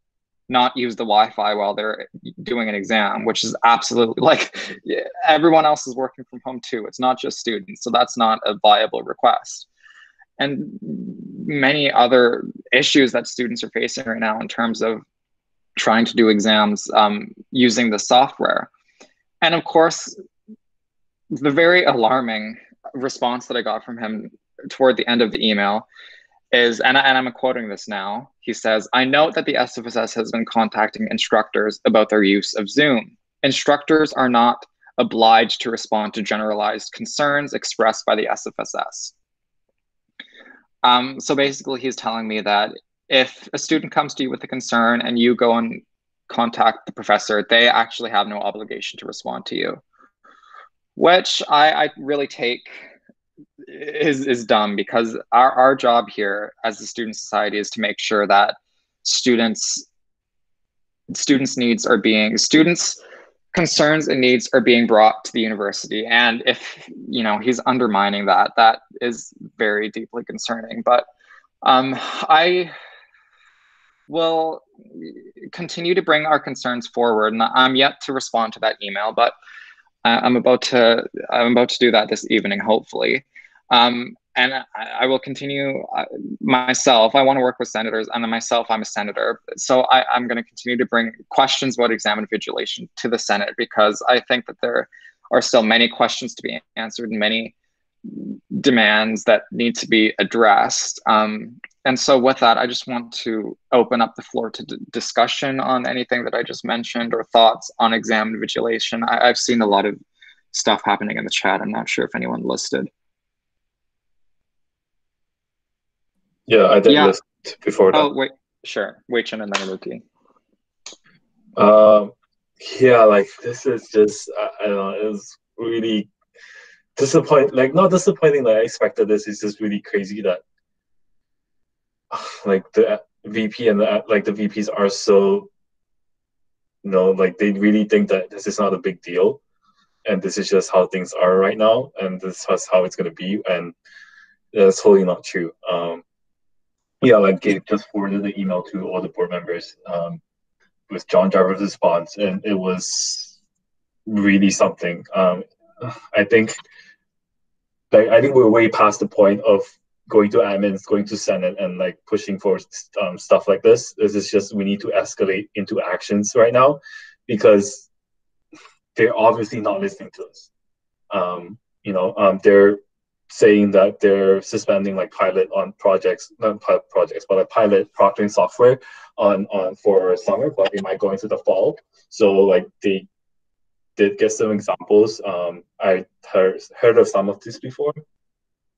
not use the Wi-Fi while they're doing an exam, which is absolutely [LAUGHS] like everyone else is working from home too. It's not just students, so that's not a viable request. And many other issues that students are facing right now in terms of trying to do exams um, using the software. And of course, the very alarming response that I got from him toward the end of the email is, and, and I'm quoting this now, he says, I note that the SFSS has been contacting instructors about their use of Zoom. Instructors are not obliged to respond to generalized concerns expressed by the SFSS. Um, so basically, he's telling me that if a student comes to you with a concern and you go and contact the professor, they actually have no obligation to respond to you, which I, I really take is is dumb because our, our job here as the student society is to make sure that students students needs are being students concerns and needs are being brought to the university and if you know he's undermining that that is very deeply concerning but um, i will continue to bring our concerns forward. And I'm yet to respond to that email, but I'm about to I'm about to do that this evening, hopefully. Um, and I, I, will continue uh, myself. I want to work with senators, and myself, I'm a senator. So I, I'm going to continue to bring questions about exam invigilation to the Senate because I think that there are still many questions to be answered and many demands that need to be addressed. Um, and so with that, I just want to open up the floor to discussion on anything that I just mentioned or thoughts on exam invigilation. I- have seen a lot of stuff happening in the chat. I'm not sure if anyone listed. Yeah, I did yeah. list before that. Oh, wait, sure. Wei Chen and then Ruki. Um, yeah, like this is just, I, I don't know, it was really disappointing. Like, not disappointing that I expected this. It's just really crazy that [SIGHS] like the VP and the like the VPs are so you know like they really think that this is not a big deal and this is just how things are right now and this is how it's going to be and that's totally not true um yeah like just forwarded the email to all the board members um with john jarvis response and it was really something um i think like i think we're way past the point of going to admins, going to Senate, and like pushing for um, stuff like this. This is just we need to escalate into actions right now because they're obviously not listening to us. Um, you know, um, they're saying that they're suspending like pilot on projects, not pilot projects, but like pilot proctoring software on on for summer, but it might go into the fall. So like they did get some examples. Um, I heard heard of some of this before.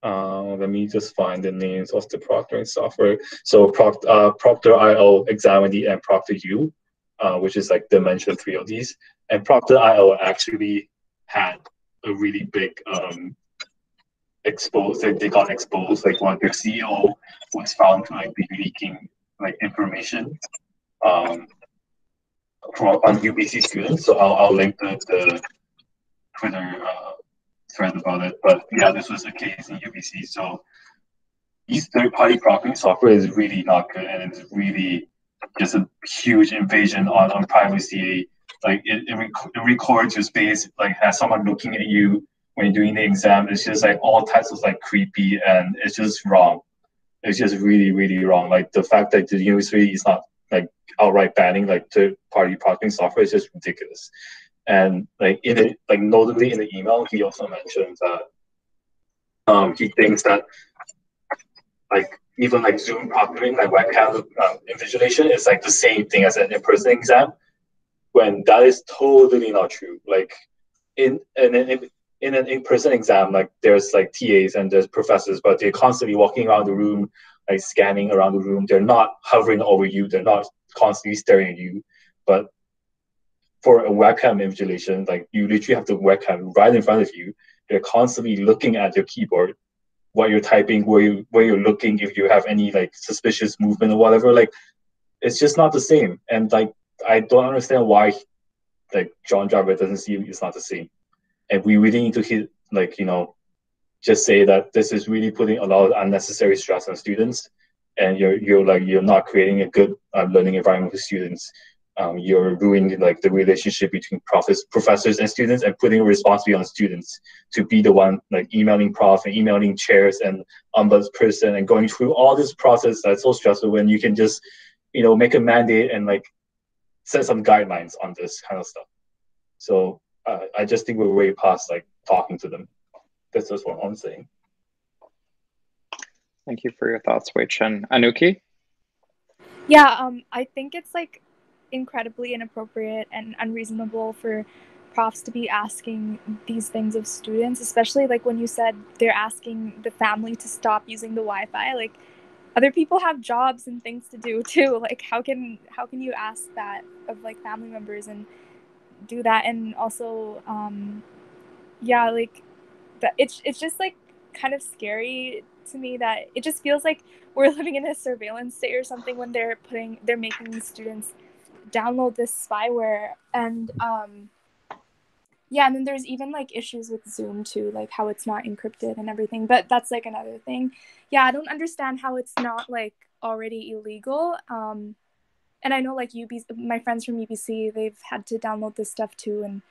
Uh, let me just find the names of the proctoring software. So uh, Proctorio, Examity, and ProctorU, uh, which is like dimension three of these. And Proctorio actually had a really big um, exposed. They, they got exposed. Like one their CEO was found to like be leaking like information um, from on UBC students. So I'll, I'll link the, the Twitter uh, thread about it. But yeah, this was the case in UBC. So these third-party proctoring software is really not good, and it's really just a huge invasion on, on privacy. Like it, it, rec- it records your space, like has someone looking at you when you're doing the exam. It's just like all types of like creepy, and it's just wrong. It's just really, really wrong. Like the fact that the university is not like outright banning like third-party proctoring software is just ridiculous. And like in it, like notably in the email, he also mentioned that um, he thinks that like even like Zoom proctoring, like webcam um, invigilation is like the same thing as an in-person exam, when that is totally not true. Like in in in, in an in-person exam, like there's like TAs and there's professors, but they're constantly walking around the room, like scanning around the room. They're not hovering over you. They're not constantly staring at you. But for a webcam invigilation, like you literally have the webcam right in front of you. They're constantly looking at your keyboard what you're typing, where you where you're looking, if you have any like suspicious movement or whatever. Like it's just not the same. And like I don't understand why like Jon Driver doesn't see it's not the same. And we really need to hit like, you know, just say that this is really putting a lot of unnecessary stress on students. And you're you're like you're not creating a good uh, learning environment for students. Um, you're ruining like the relationship between profs, professors and students and putting a responsibility on students to be the one like emailing prof and emailing chairs and ombudsperson and going through all this process that's so stressful when you can just you know make a mandate and like set some guidelines on this kind of stuff. So uh, i just think we're way past like talking to them. That's just what i'm saying. Thank you for your thoughts wei chen. Anuki? Yeah um i think it's like incredibly inappropriate and unreasonable for profs to be asking these things of students, especially like when you said they're asking the family to stop using the Wi-Fi. Like other people have jobs and things to do too. [LAUGHS] Like how can how can you ask that of like family members? And do that? And also, um, yeah, like that. It's it's just like kind of scary to me that it just feels like we're [LAUGHS] living in a surveillance state or something when they're putting they're making students download this spyware and um yeah and then there's even like issues with zoom too like how it's not encrypted and everything but that's like another thing yeah i don't understand how it's not like already illegal um and i know like UBC, my friends from ubc they've had to download this stuff too and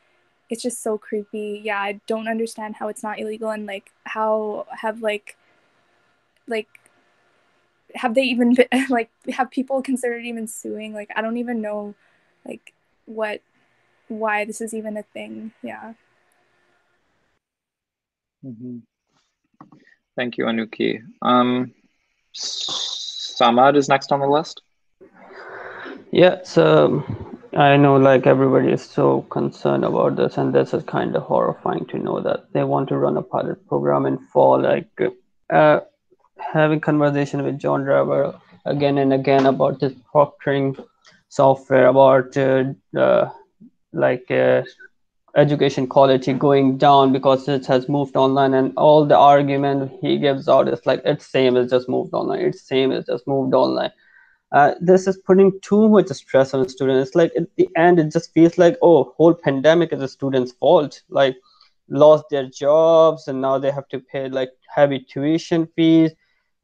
it's just so creepy. Yeah i don't understand how it's not illegal and like how have like like have they even been, [LAUGHS] like have people considered even suing? Like i don't even know like what why this is even a thing. Yeah. Mm-hmm. thank you anuki. Um samad is next on the list yeah so i know like everybody is so concerned about this and this is kind of horrifying to know that they want to run a pilot program in fall like uh, having conversation with Jon Driver again and again about this proctoring software, about uh, uh, like education quality going down because it has moved online, and all the argument he gives out is like it's same, it's just moved online, it's same, it's just moved online. Uh, this is putting too much stress on students. It's like at the end, it just feels like oh, whole pandemic is a student's fault. Like lost their jobs and now they have to pay like heavy tuition fees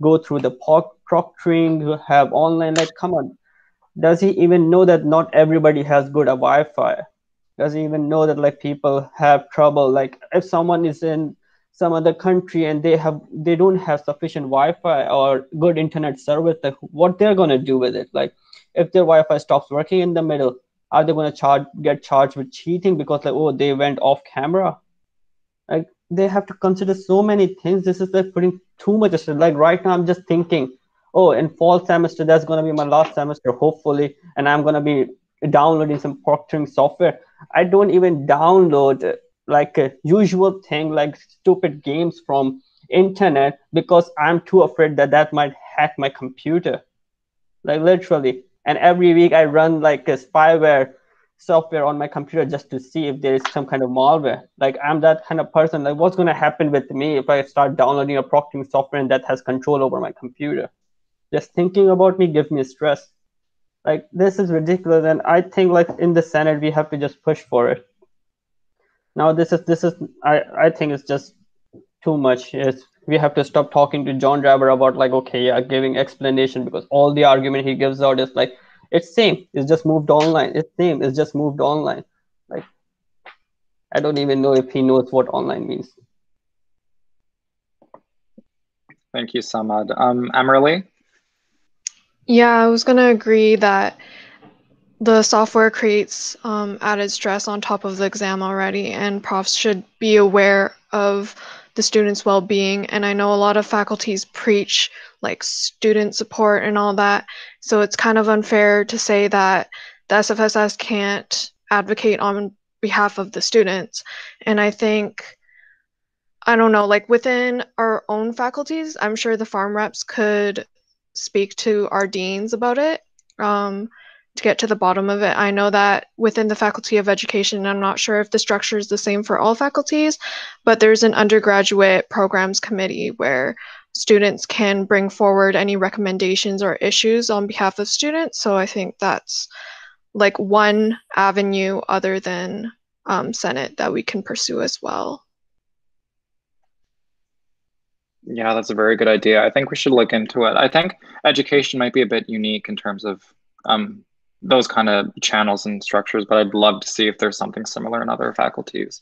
go through the proctoring, have online. Like, come on, does he even know that not everybody has good Wi-Fi? Does he even know that like people have trouble? Like, if someone is in some other country and they have they don't have sufficient Wi-Fi or good internet service, like what they're gonna do with it? Like, if their Wi-Fi stops working in the middle, are they gonna charge get charged with cheating because like oh they went off camera? Like they have to consider so many things. This is like putting too much stress. Like right now, I'm just thinking, oh, in fall semester, that's gonna be my last semester, hopefully, and I'm gonna be downloading some proctoring software. I don't even download like a usual thing like stupid games from internet because I'm too afraid that that might hack my computer. Like literally, and every week I run like a spyware software on my computer just to see if there is some kind of malware. Like I'm that kind of person. Like what's going to happen with me if I start downloading a proctoring software and that has control over my computer? Just thinking about me gives me stress. Like this is ridiculous, and I think like in the Senate we have to just push for it. Now this is this is I I think it's just too much. It's, we have to stop talking to Jon Driver about like okay yeah giving explanation because all the argument he gives out is like it's same. It's just moved online. It's same. It's just moved online. Like I don't even know if he knows what online means. Thank you, Samad. Um, Emily? Yeah, I was gonna agree that the software creates um, added stress on top of the exam already, and profs should be aware of the students' well-being. And I know a lot of faculties preach like student support and all that, so it's kind of unfair to say that the SFSS can't advocate on behalf of the students. And I think I don't know, like within our own faculties, I'm sure the farm reps could speak to our deans about it um, to get to the bottom of it. I know that within the Faculty of Education, I'm not sure if the structure is the same for all faculties, but there's an undergraduate programs committee where students can bring forward any recommendations or issues on behalf of students. So I think that's like one avenue other than um, Senate that we can pursue as well. Yeah, that's a very good idea. I think we should look into it. I think education might be a bit unique in terms of um, those kind of channels and structures, but I'd love to see if there's something similar in other faculties.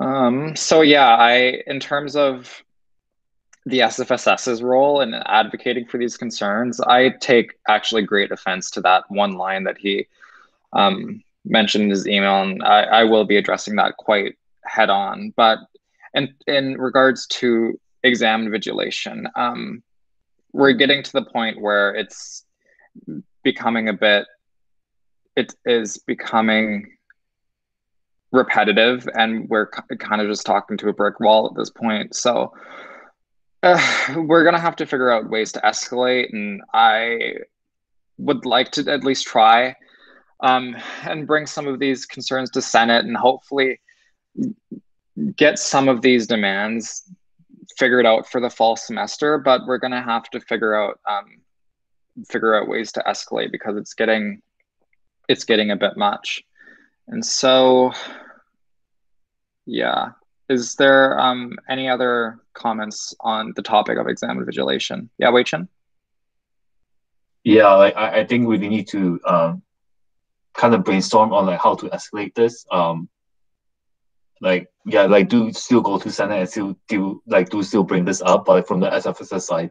Um, so yeah, I in terms of the SFSS's role in advocating for these concerns, I take actually great offense to that one line that he um, mentioned in his email, and I, I will be addressing that quite head on. But and in regards to exam invigilation, um, we're getting to the point where it's becoming a bit, it is becoming repetitive and we're kind of just talking to a brick wall at this point. So uh, we're to have to figure out ways to escalate. And I would like to at least try um, and bring some of these concerns to Senate and hopefully get some of these demands figured out for the fall semester, but we're to have to figure out um, figure out ways to escalate because it's getting it's getting a bit much. And so, yeah, is there um, any other comments on the topic of exam invigilation? Yeah, Wei Chen? Yeah, like I, think we need to um, kind of brainstorm on like how to escalate this. Um, like yeah, like do still go to Senate and still do like do still bring this up, but like, from the SFSS side,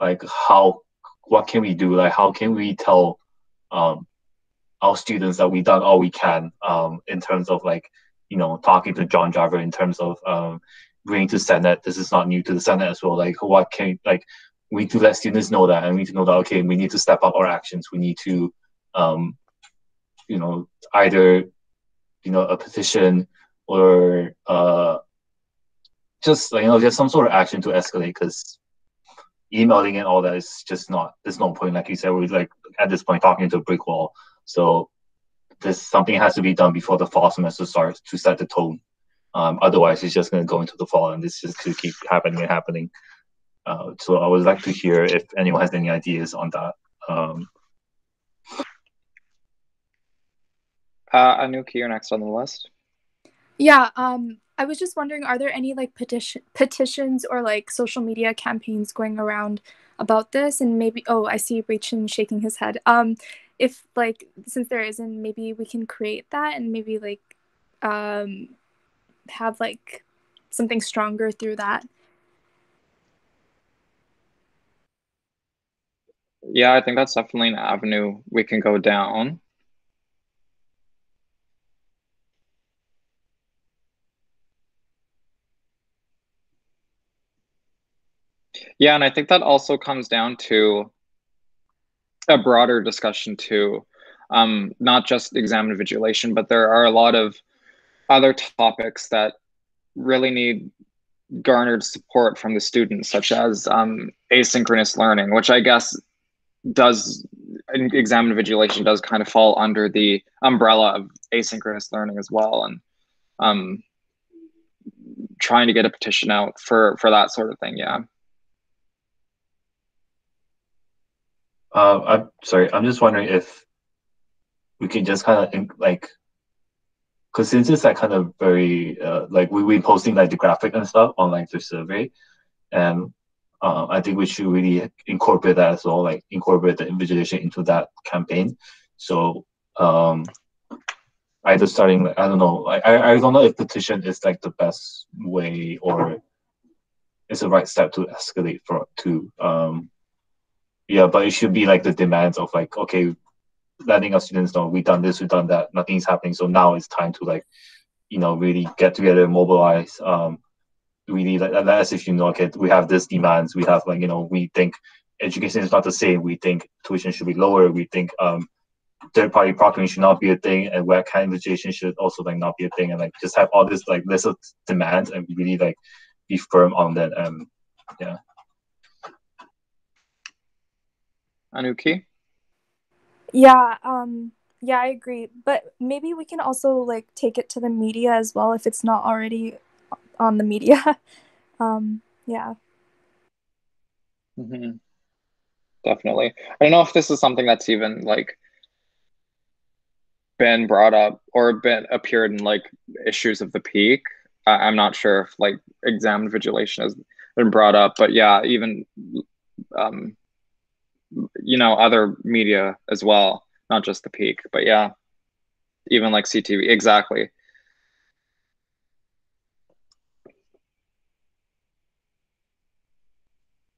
like how what can we do? Like how can we tell um our students that we've done all we can um in terms of like you know talking to Jon Driver in terms of um bringing to Senate. This is not new to the Senate as well. Like what can like we need to let students know that and we need to know that okay we need to step up our actions. We need to um you know either you know a petition or uh, just like, you know just some sort of action to escalate because emailing and all that is just not there's no point like you said we're like at this point talking to a brick wall. So this something has to be done before the fall semester starts to set the tone. Um, otherwise it's just going to go into the fall and this just to keep happening and happening. Uh, so i would like to hear if anyone has any ideas on that. Um, uh, Anuki, you're next on the list. Yeah, um, I was just wondering, are there any like petition petitions or like social media campaigns going around about this? And maybe, oh, I see Rachin shaking his head. Um, if like since there isn't, maybe we can create that and maybe like um have like something stronger through that. Yeah, I think that's definitely an avenue we can go down. Yeah, and I think that also comes down to a broader discussion too, um, not just exam invigilation, but there are a lot of other topics that really need garnered support from the students, such as um, asynchronous learning, which I guess does exam invigilation does kind of fall under the umbrella of asynchronous learning as well, and um, trying to get a petition out for for that sort of thing. Yeah. Uh, I'm sorry. I'm just wondering if we can just kind of like, because since it's like kind of very uh, like we we posting like the graphic and stuff online through survey, and uh, I think we should really incorporate that as well, like incorporate the invigilation into that campaign. So um, either starting, like, I don't know, I, I don't know if petition is like the best way or it's the right step to escalate for to um yeah, but it should be like the demands of like okay, letting our students know we've done this, we've done that, nothing's happening. So now it's time to like, you know, really get together, mobilize. Um, really like as if you know, okay, we have this demands, we have like you know, we think education is not the same. We think tuition should be lower. We think um third party proctoring should not be a thing and where kind of education should also like not be a thing and like just have all this like list of demands and really like be firm on that um yeah anuki? Yeah um yeah i agree. But maybe we can also like take it to the media as well if it's not already on the media. [LAUGHS] Um yeah. Mm-hmm. definitely. I don't know if this is something that's even like been brought up or been appeared in like issues of the Peak. I, am not sure if like exam invigilation has been brought up, but yeah, even um, you know other media as well, not just the Peak, but yeah, even like CTV exactly.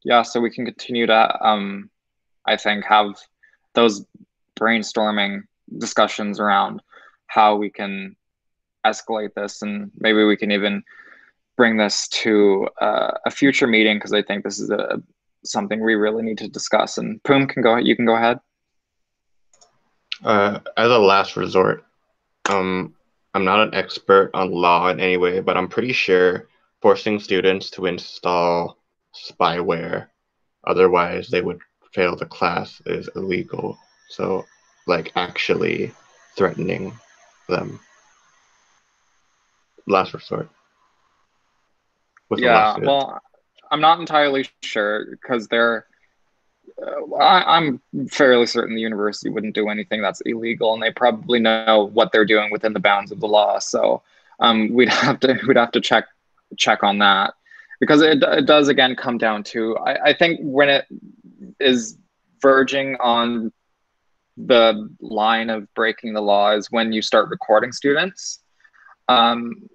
Yeah, so we can continue to um, I think have those brainstorming discussions around how we can escalate this and maybe we can even bring this to uh, a future meeting because I think this is a something we really need to discuss. And Poom can go. You can go ahead. Uh, as a last resort, um, I'm not an expert on law in any way, but I'm pretty sure forcing students to install spyware, otherwise they would fail the class, is illegal. So like actually threatening them. Last resort. yeah, well, I'm not entirely sure because they're. Uh, I, I'm fairly certain the university wouldn't do anything that's illegal, and they probably know what they're doing within the bounds of the law. So um, we'd [LAUGHS] have to we'd have to check check on that because it, it does again come down to I, I think when it is verging on the line of breaking the law is when you start recording students. Um,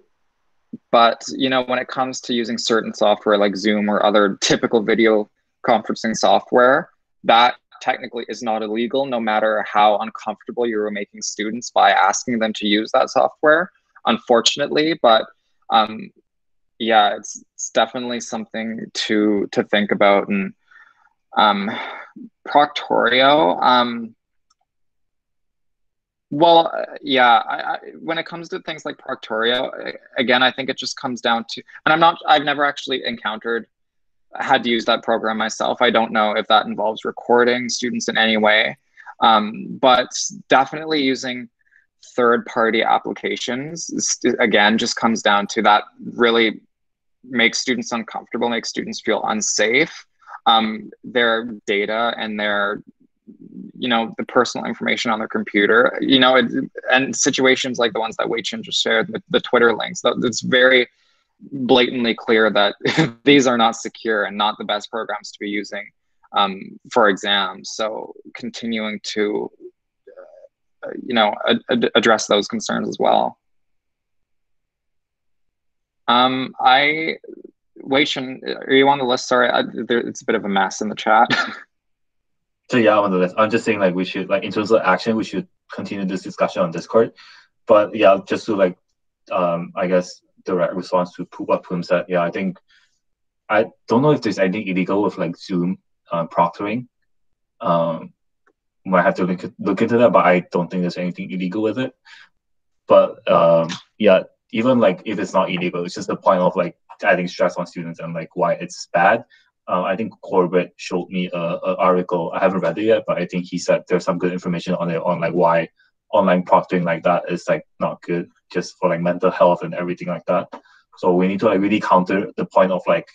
but you know, when it comes to using certain software like Zoom or other typical video conferencing software, that technically is not illegal, no matter how uncomfortable you're making students by asking them to use that software. Unfortunately, but um, yeah, it's, it's definitely something to to think about. And um, Proctorio, um, well, uh, yeah. I, I, when it comes to things like Proctorio, again, I think it just comes down to, and I'm not, I've never actually encountered, had to use that program myself. I don't know if that involves recording students in any way, um, but definitely using third-party applications. Again, just comes down to that. Really makes students uncomfortable, makes students feel unsafe. Um, their data and their you know the personal information on their computer you know it, and situations like the ones that Wei Chen just shared the, the twitter links it's very blatantly clear that [LAUGHS] these are not secure and not the best programs to be using um, for exams. So continuing to uh, you know ad- address those concerns as well. Um, i Wei Chen, are you on the list? Sorry I, there, it's a bit of a mess in the chat [LAUGHS] So yeah, I'm on the list. I'm just saying like we should like in terms of action, we should continue this discussion on Discord. But yeah, just to like um I guess direct response to what Poom said. Yeah, I think I don't know if there's anything illegal with like Zoom um, proctoring. Um, might have to look look into that, but I don't think there's anything illegal with it. But um, yeah, even like if it's not illegal, it's just the point of like adding stress on students and like why it's bad. Uh, I think Corbett showed me a, a, article. I haven't read it yet, but I think he said there's some good information on it on like why online proctoring like that is like not good just for like mental health and everything like that. So we need to like really counter the point of like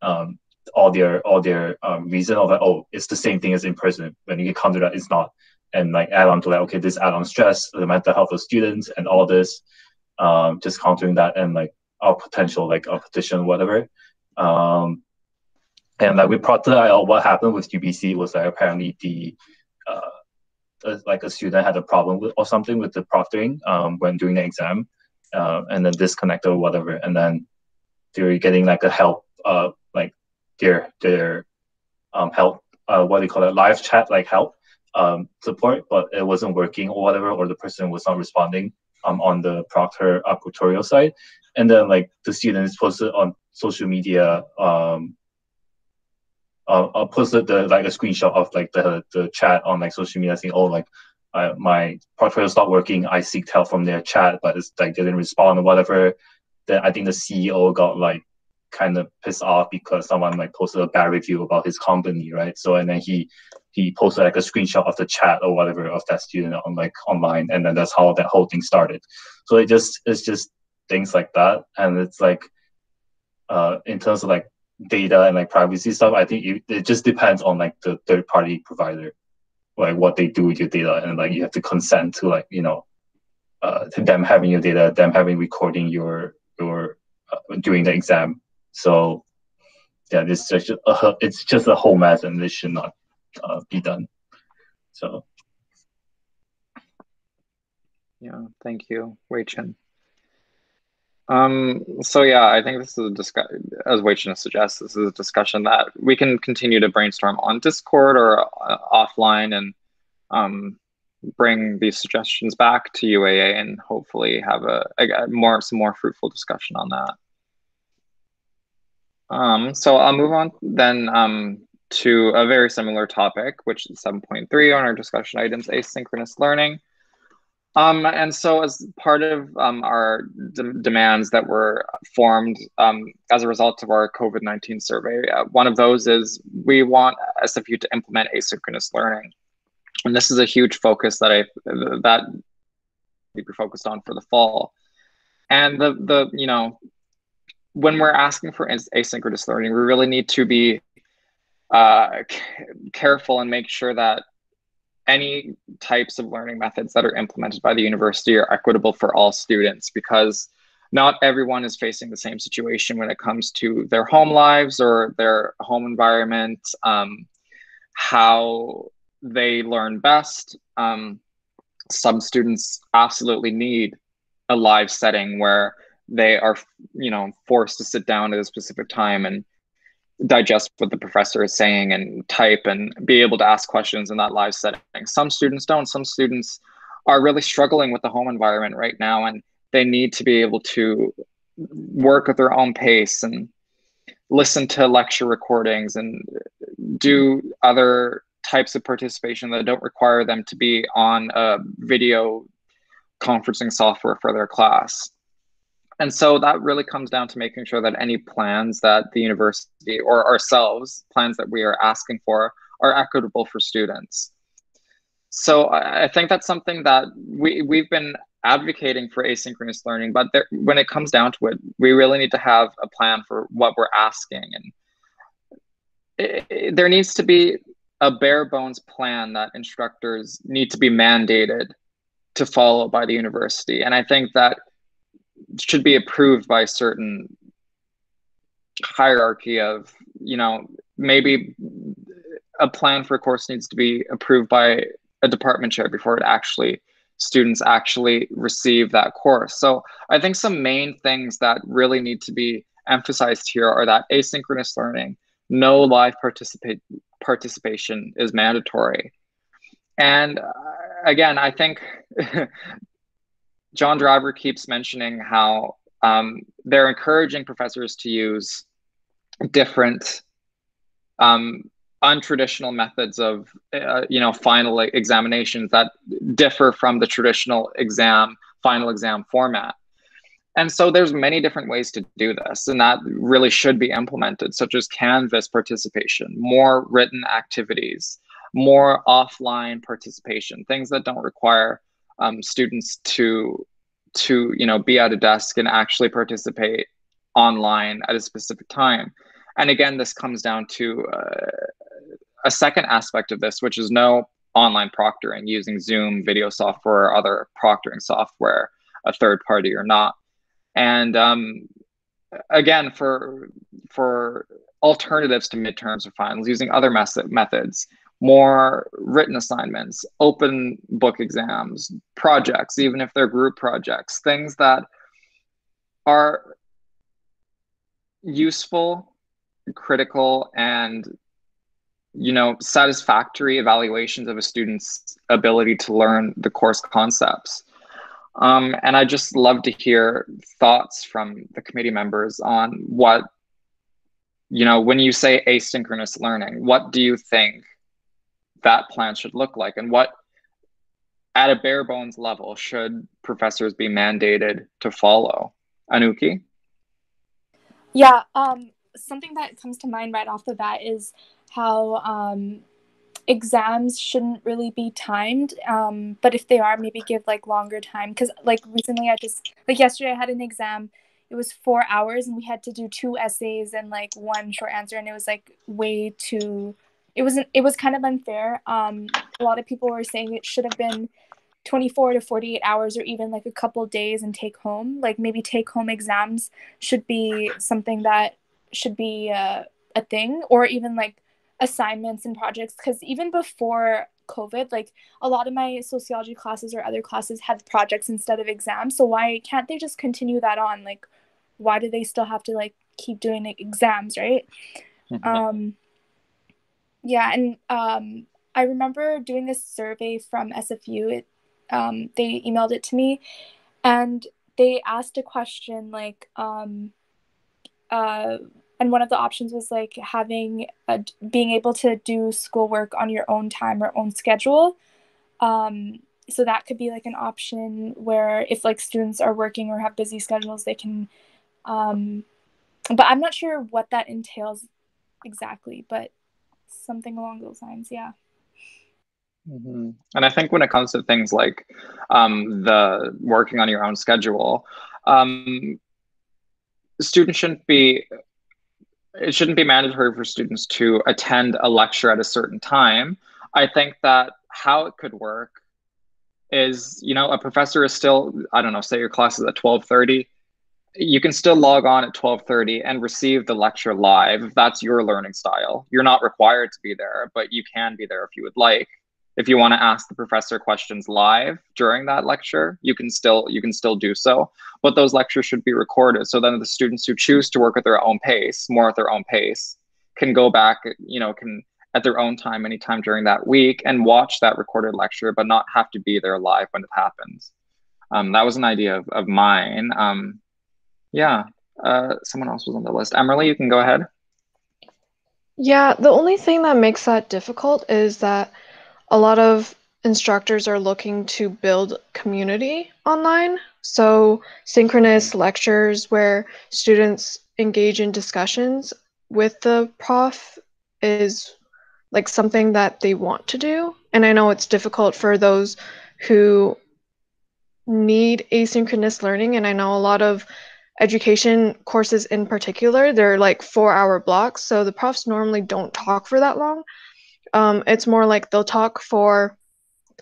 um, all their all their um, reason of like oh it's the same thing as in person. When you get counter that it's not, and like add on to like okay this add on stress, the mental health of students, and all this, um, just countering that and like our potential like our petition whatever. Um, and like we with Proctor, what happened with UBC was like apparently the uh, like a student had a problem with or something with the proctoring um, when doing the exam, uh, and then disconnected or whatever, and then they're getting like a help, uh, like their their um help, uh, what do you call it, live chat like help um support, but it wasn't working or whatever, or the person was not responding um on the proctor uh, tutorial side, and then like the student is posted on social media um uh, I'll post the like a screenshot of like the the chat on like social media saying, oh like uh, my Proctorio stopped working. I seeked help from their chat, but it's like they didn't respond or whatever. Then I think the CEO got like kind of pissed off because someone like posted a bad review about his company, right? So and then he he posted like a screenshot of the chat or whatever of that student on like online, and then that's how that whole thing started. So it just it's just things like that, and it's like uh in terms of like data and like privacy stuff, I think it, it just depends on like the third party provider, like what they do with your data, and like you have to consent to like you know, uh, to them having your data, them having recording your your uh, doing the exam. So yeah, this is just a, it's just a whole mess, and this should not uh, be done. So yeah, thank you, Wei Chen. Um, so yeah, I think this is a discussion, as Wei-Chen suggests, this is a discussion that we can continue to brainstorm on Discord or uh, offline and um, bring these suggestions back to UAA and hopefully have a, a, more some more fruitful discussion on that. Um, so I'll move on then um, to a very similar topic, which is 7.3 on our discussion items, asynchronous learning. Um, and so, as part of um, our de demands that were formed um, as a result of our COVID 19 survey, uh, one of those is we want SFU to implement asynchronous learning. And this is a huge focus that I that we focused on for the fall. And the the you know when we're asking for asynchronous learning, we really need to be uh, careful and make sure that any types of learning methods that are implemented by the university are equitable for all students because not everyone is facing the same situation when it comes to their home lives or their home environment, um, how they learn best. Um, some students absolutely need a live setting where they are, you know, forced to sit down at a specific time and digest what the professor is saying and type and be able to ask questions in that live setting. Some students don't. Some students are really struggling with the home environment right now and they need to be able to work at their own pace and listen to lecture recordings and do other types of participation that don't require them to be on a video conferencing software for their class. And so that really comes down to making sure that any plans that the university or ourselves, plans that we are asking for, are equitable for students. So I think that's something that we, we've been advocating for asynchronous learning, but there, when it comes down to it, we really need to have a plan for what we're asking. And it, it, there needs to be a bare bones plan that instructors need to be mandated to follow by the university. And I think that should be approved by certain hierarchy of you know maybe a plan for a course needs to be approved by a department chair before it actually students actually receive that course. So i think some main things that really need to be emphasized here are that asynchronous learning no live participate participation is mandatory. And uh, again i think [LAUGHS] Jon Driver keeps mentioning how um, they're encouraging professors to use different um, untraditional methods of uh, you know final examinations that differ from the traditional exam final exam format. And so there's many different ways to do this and that really should be implemented such as canvas participation more written activities more offline participation things that don't require um, students to to you know be at a desk and actually participate online at a specific time. And again this comes down to uh, a second aspect of this which is no online proctoring using zoom video software or other proctoring software a third party or not. And um, again for for alternatives to midterms or finals using other method, methods more written assignments open book exams projects even if they're group projects things that are useful critical and you know satisfactory evaluations of a student's ability to learn the course concepts. Um, and I just love to hear thoughts from the committee members on what, you know, when you say asynchronous learning, what do you think that plan should look like? And what, at a bare bones level, should professors be mandated to follow? Anuki? Yeah, um, something that comes to mind right off the bat is how um, exams shouldn't really be timed um, but if they are maybe give like longer time because like recently i just like yesterday i had an exam it was four hours and we had to do two essays and like one short answer and it was like way too it wasn't it was kind of unfair um a lot of people were saying it should have been 24 to 48 hours or even like a couple days and take home like maybe take home exams should be something that should be uh, a thing or even like assignments and projects because even before COVID, like a lot of my sociology classes or other classes had projects instead of exams. So why can't they just continue that on? Like, why do they still have to like keep doing like, exams, right? Mm-hmm. Um, yeah, and um, I remember doing this survey from SFU. It, um, they emailed it to me, and they asked a question like, um, uh, and one of the options was like having a, being able to do schoolwork on your own time or own schedule um, so that could be like an option where if like students are working or have busy schedules they can um, but i'm not sure what that entails exactly but something along those lines yeah mm-hmm. And I think when it comes to things like um, the working on your own schedule, um, students shouldn't be it shouldn't be mandatory for students to attend a lecture at a certain time. I think that how it could work is, you know, a professor is still, I don't know, say your class is at 1230, you can still log on at 1230 and receive the lecture live if that's your learning style. You're not required to be there, but you can be there if you would like. If you want to ask the professor questions live during that lecture you can still you can still do so but those lectures should be recorded. So then the students who choose to work at their own pace more at their own pace can go back you know can at their own time anytime during that week and watch that recorded lecture but not have to be there live when it happens. Um, that was an idea of, of mine. Um, yeah uh, someone else was on the list Emily, you can go ahead yeah the only thing that makes that difficult is that a lot of instructors are looking to build community online. So, synchronous lectures where students engage in discussions with the prof is like something that they want to do. And I know it's difficult for those who need asynchronous learning. And I know a lot of education courses in particular, they're like four hour blocks. So the profs normally don't talk for that long. Um, it's more like they'll talk for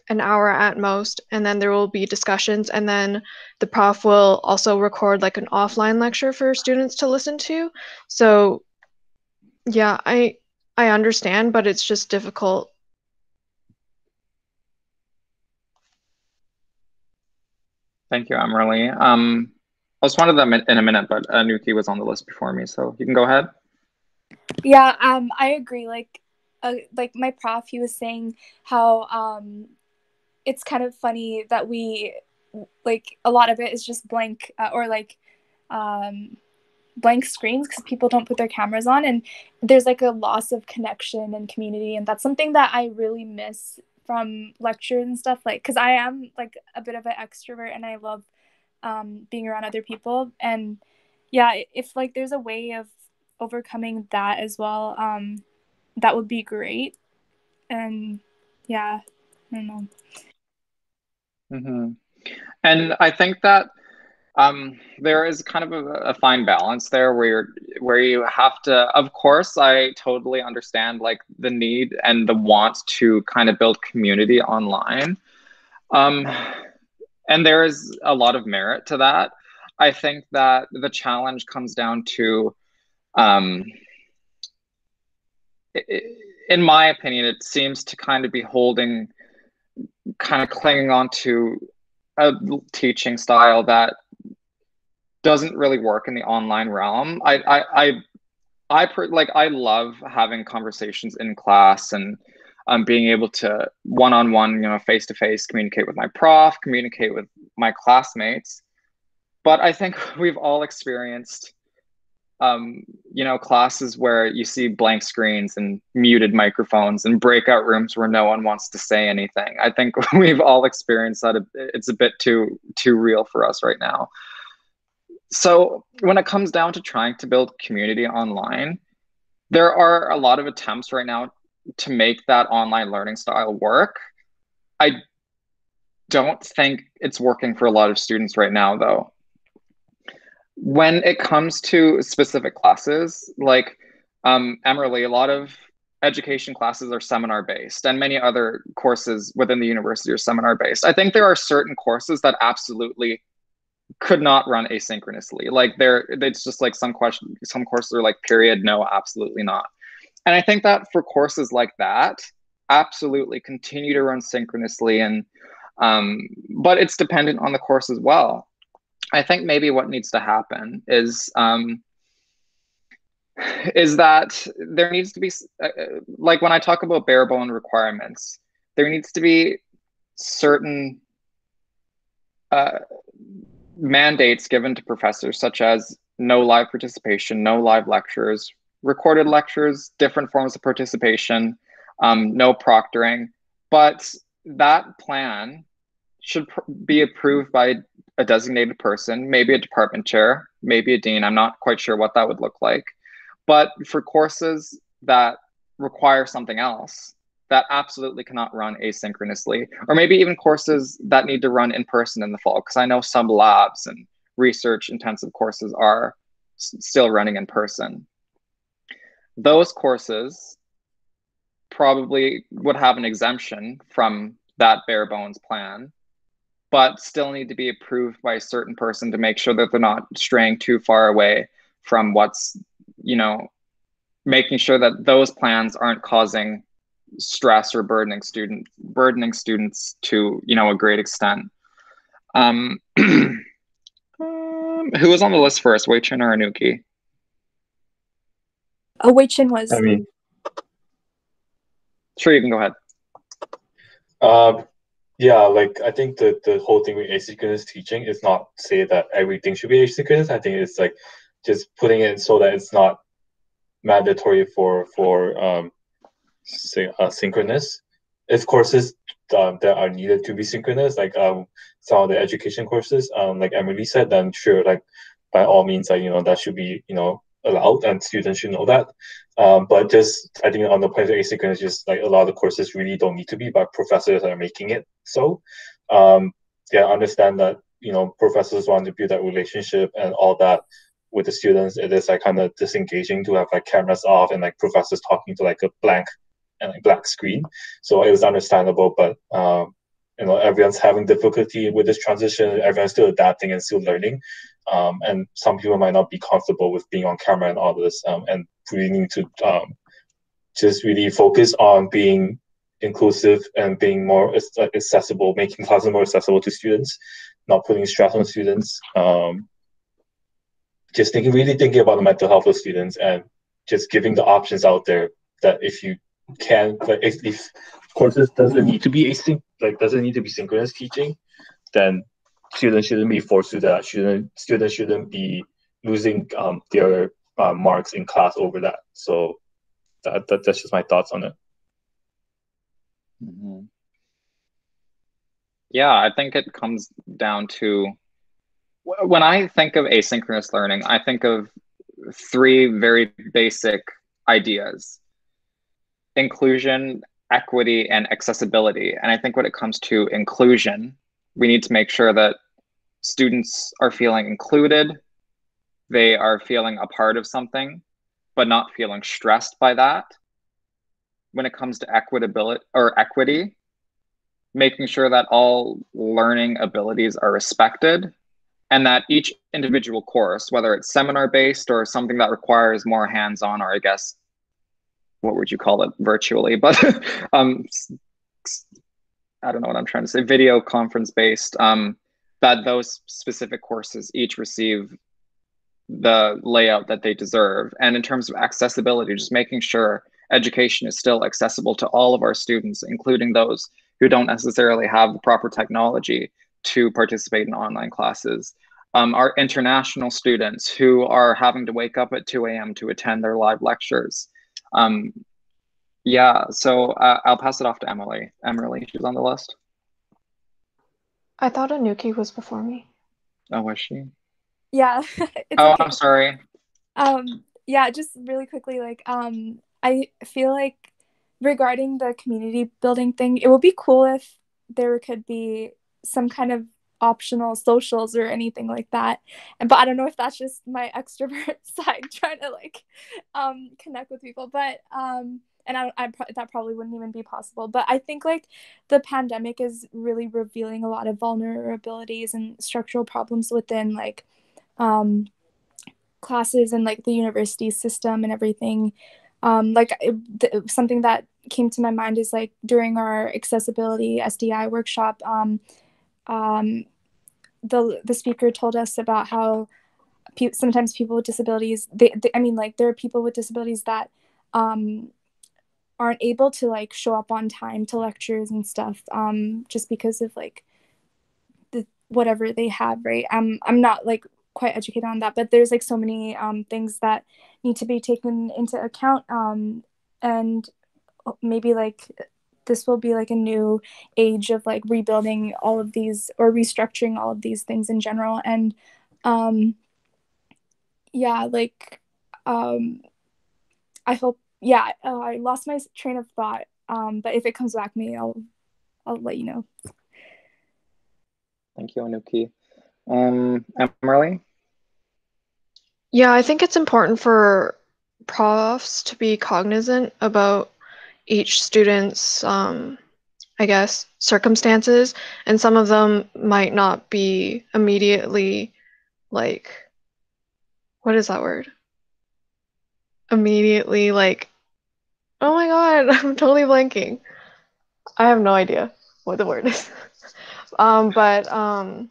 an hour at most, and then there will be discussions, and then the prof will also record like an offline lecture for students to listen to. So, yeah, I I understand, but it's just difficult. Thank you, Emily. Um, I'll respond to them in a minute, but Anuki was on the list before me, so you can go ahead. Yeah, um, I agree. Like, uh, like my prof he was saying how um it's kind of funny that we like a lot of it is just blank uh, or like um blank screens because people don't put their cameras on and there's like a loss of connection and community and that's something that i really miss from lectures and stuff like because i am like a bit of an extrovert and i love um, being around other people. And yeah, if like there's a way of overcoming that as well, um, that would be great. And yeah, I don't know. Mm-hmm. And I think that um, there is kind of a, a, fine balance there where you're where you have to of course i totally understand like the need and the want to kind of build community online um, and there is a lot of merit to that i think that the challenge comes down to um, in my opinion it seems to kind of be holding kind of clinging on to a teaching style that doesn't really work in the online realm. I I I, I like I love having conversations in class and um, being able to one on one, you know, face to face communicate with my prof, communicate with my classmates. But I think [LAUGHS] we've all experienced, um, you know, classes where you see blank screens and muted microphones and breakout rooms where no one wants to say anything. I think [LAUGHS] we've all experienced that. It's a bit too too real for us right now so when it comes down to trying to build community online, there are a lot of attempts right now to make that online learning style work. I don't think it's working for a lot of students right now, though. When it comes to specific classes, like um, Emily, a lot of education classes are seminar based, and many other courses within the university are seminar based. I think there are certain courses that absolutely could not run asynchronously. Like there, it's just like some question, some courses are like period, no, absolutely not. And I think that for courses like that, absolutely continue to run synchronously and um, but it's dependent on the course as well. I think maybe what needs to happen is um, is that there needs to be uh, like when I talk about bare bone requirements, there needs to be certain uh, mandates given to professors, such as no live participation, no live lectures, recorded lectures, different forms of participation, um, no proctoring. But that plan should be approved by a designated person, maybe a department chair, maybe a dean. I'm not quite sure what that would look like. But for courses that require something else, that absolutely cannot run asynchronously, or maybe even courses that need to run in person in the fall, because I know some labs and research intensive courses are still running in person. Those courses probably would have an exemption from that bare bones plan, but still need to be approved by a certain person to make sure that they're not straying too far away from what's, you know, making sure that those plans aren't causing stress or burdening student burdening students to you know a great extent. Um, [CLEARS THROAT] um, who was on the list first, Wei or Anuki? Oh, Wei Chen was. I mean, sure, you can go ahead. Um, yeah, like I think the the whole thing with asynchronous teaching is not say that everything should be asynchronous. I think it's like just putting it so that it's not mandatory for for um, sy- uh, synchronous. If courses um, that are needed to be synchronous, like um, some of the education courses, um, like Emily said, then sure, like by all means, like you know that should be you know allowed, and students should know that. Um, but just I think on the point of asynchronous, just like a lot of courses really don't need to be, but professors are making it so. Um, yeah, understand that you know professors want to build that relationship and all that with the students. It is like kind of disengaging to have like cameras off and like professors talking to like a blank and like black screen. So it was understandable, but um, you know everyone's having difficulty with this transition. Everyone's still adapting and still learning, um, and some people might not be comfortable with being on camera and all this. Um, and we need to um, just really focus on being inclusive and being more accessible, making classes more accessible to students, not putting stress on students. Um, just thinking, really thinking about the mental health of students and just giving the options out there that if you can like if, if courses doesn't need to be async like doesn't need to be synchronous teaching, then students shouldn't be forced to that. Shouldn't students shouldn't be losing um, their uh, marks in class over that. So that, that that's just my thoughts on it. Mm-hmm. Yeah, I think it comes down to when I think of asynchronous learning, I think of three very basic ideas inclusion, equity, and accessibility. And I think when it comes to inclusion, we need to make sure that students are feeling included, they are feeling a part of something, but not feeling stressed by that. When it comes to equitability or equity, making sure that all learning abilities are respected and that each individual course, whether it's seminar based or something that requires more hands on, or I guess, what would you call it virtually? [LAUGHS] But um, I don't know what I'm trying to say, video conference based, um, that those specific courses each receive the layout that they deserve. And in terms of accessibility, just making sure education is still accessible to all of our students, including those who don't necessarily have the proper technology to participate in online classes. Um, our international students who are having to wake up at 2 a.m. to attend their live lectures. Um, yeah, so uh, I'll pass it off to Emily. Emily, she's on the list. I thought Anuki was before me. Oh, was she? Yeah. [LAUGHS] oh, okay. I'm sorry. Um, yeah, just really quickly, like, um, I feel like regarding the community building thing, it would be cool if there could be some kind of optional socials or anything like that and but i don't know if that's just my [LAUGHS] extrovert [LAUGHS] side trying to like um connect with people but um and I, I that probably wouldn't even be possible but i think like the pandemic is really revealing a lot of vulnerabilities and structural problems within like um classes and like the university system and everything. Um like th- something that came to my mind is like during our accessibility sdi workshop um um, the the speaker told us about how pe- sometimes people with disabilities they, they, i mean like there are people with disabilities that um, aren't able to like show up on time to lectures and stuff um, just because of like the whatever they have right? Um, i'm not like quite educated on that but there's like so many um, things that need to be taken into account um, and maybe like this will be like a new age of like rebuilding all of these or restructuring all of these things in general and um yeah like um i hope yeah uh, i lost my train of thought. Um but if it comes back to me i'll i'll let you know. Thank you anuki. Um emily? Yeah i think it's important for profs to be cognizant about each student's um, i guess circumstances. And some of them might not be immediately like what is that word immediately like oh my god [LAUGHS] i'm totally blanking i have no idea what the word is [LAUGHS] um, but um,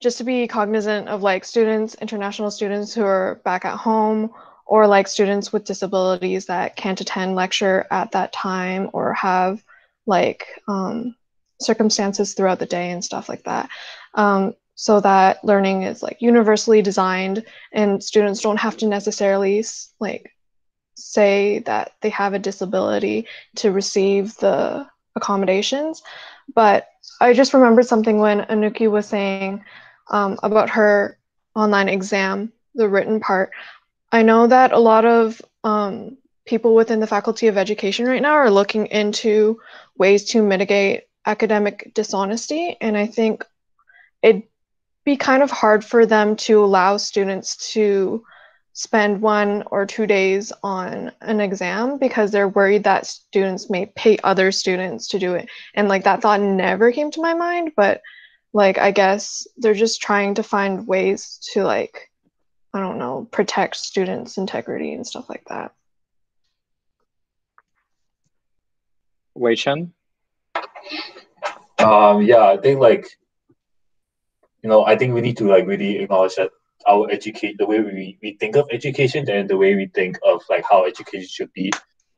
just to be cognizant of like students international students who are back at home or like students with disabilities that can't attend lecture at that time or have like um, circumstances throughout the day and stuff like that. Um, so that learning is like universally designed and students don't have to necessarily like say that they have a disability to receive the accommodations. But I just remembered something when Anuki was saying um, about her online exam, the written part. I know that a lot of um, people within the Faculty of Education right now are looking into ways to mitigate academic dishonesty. And I think it'd be kind of hard for them to allow students to spend one or two days on an exam because they're worried that students may pay other students to do it. And like that thought never came to my mind, but like I guess they're just trying to find ways to like I don't know, protect students' integrity and stuff like that. Wei Chen? Um, yeah, I think like, you know, I think we need to like really acknowledge that our educate the way we, we think of education and the way we think of like how education should be,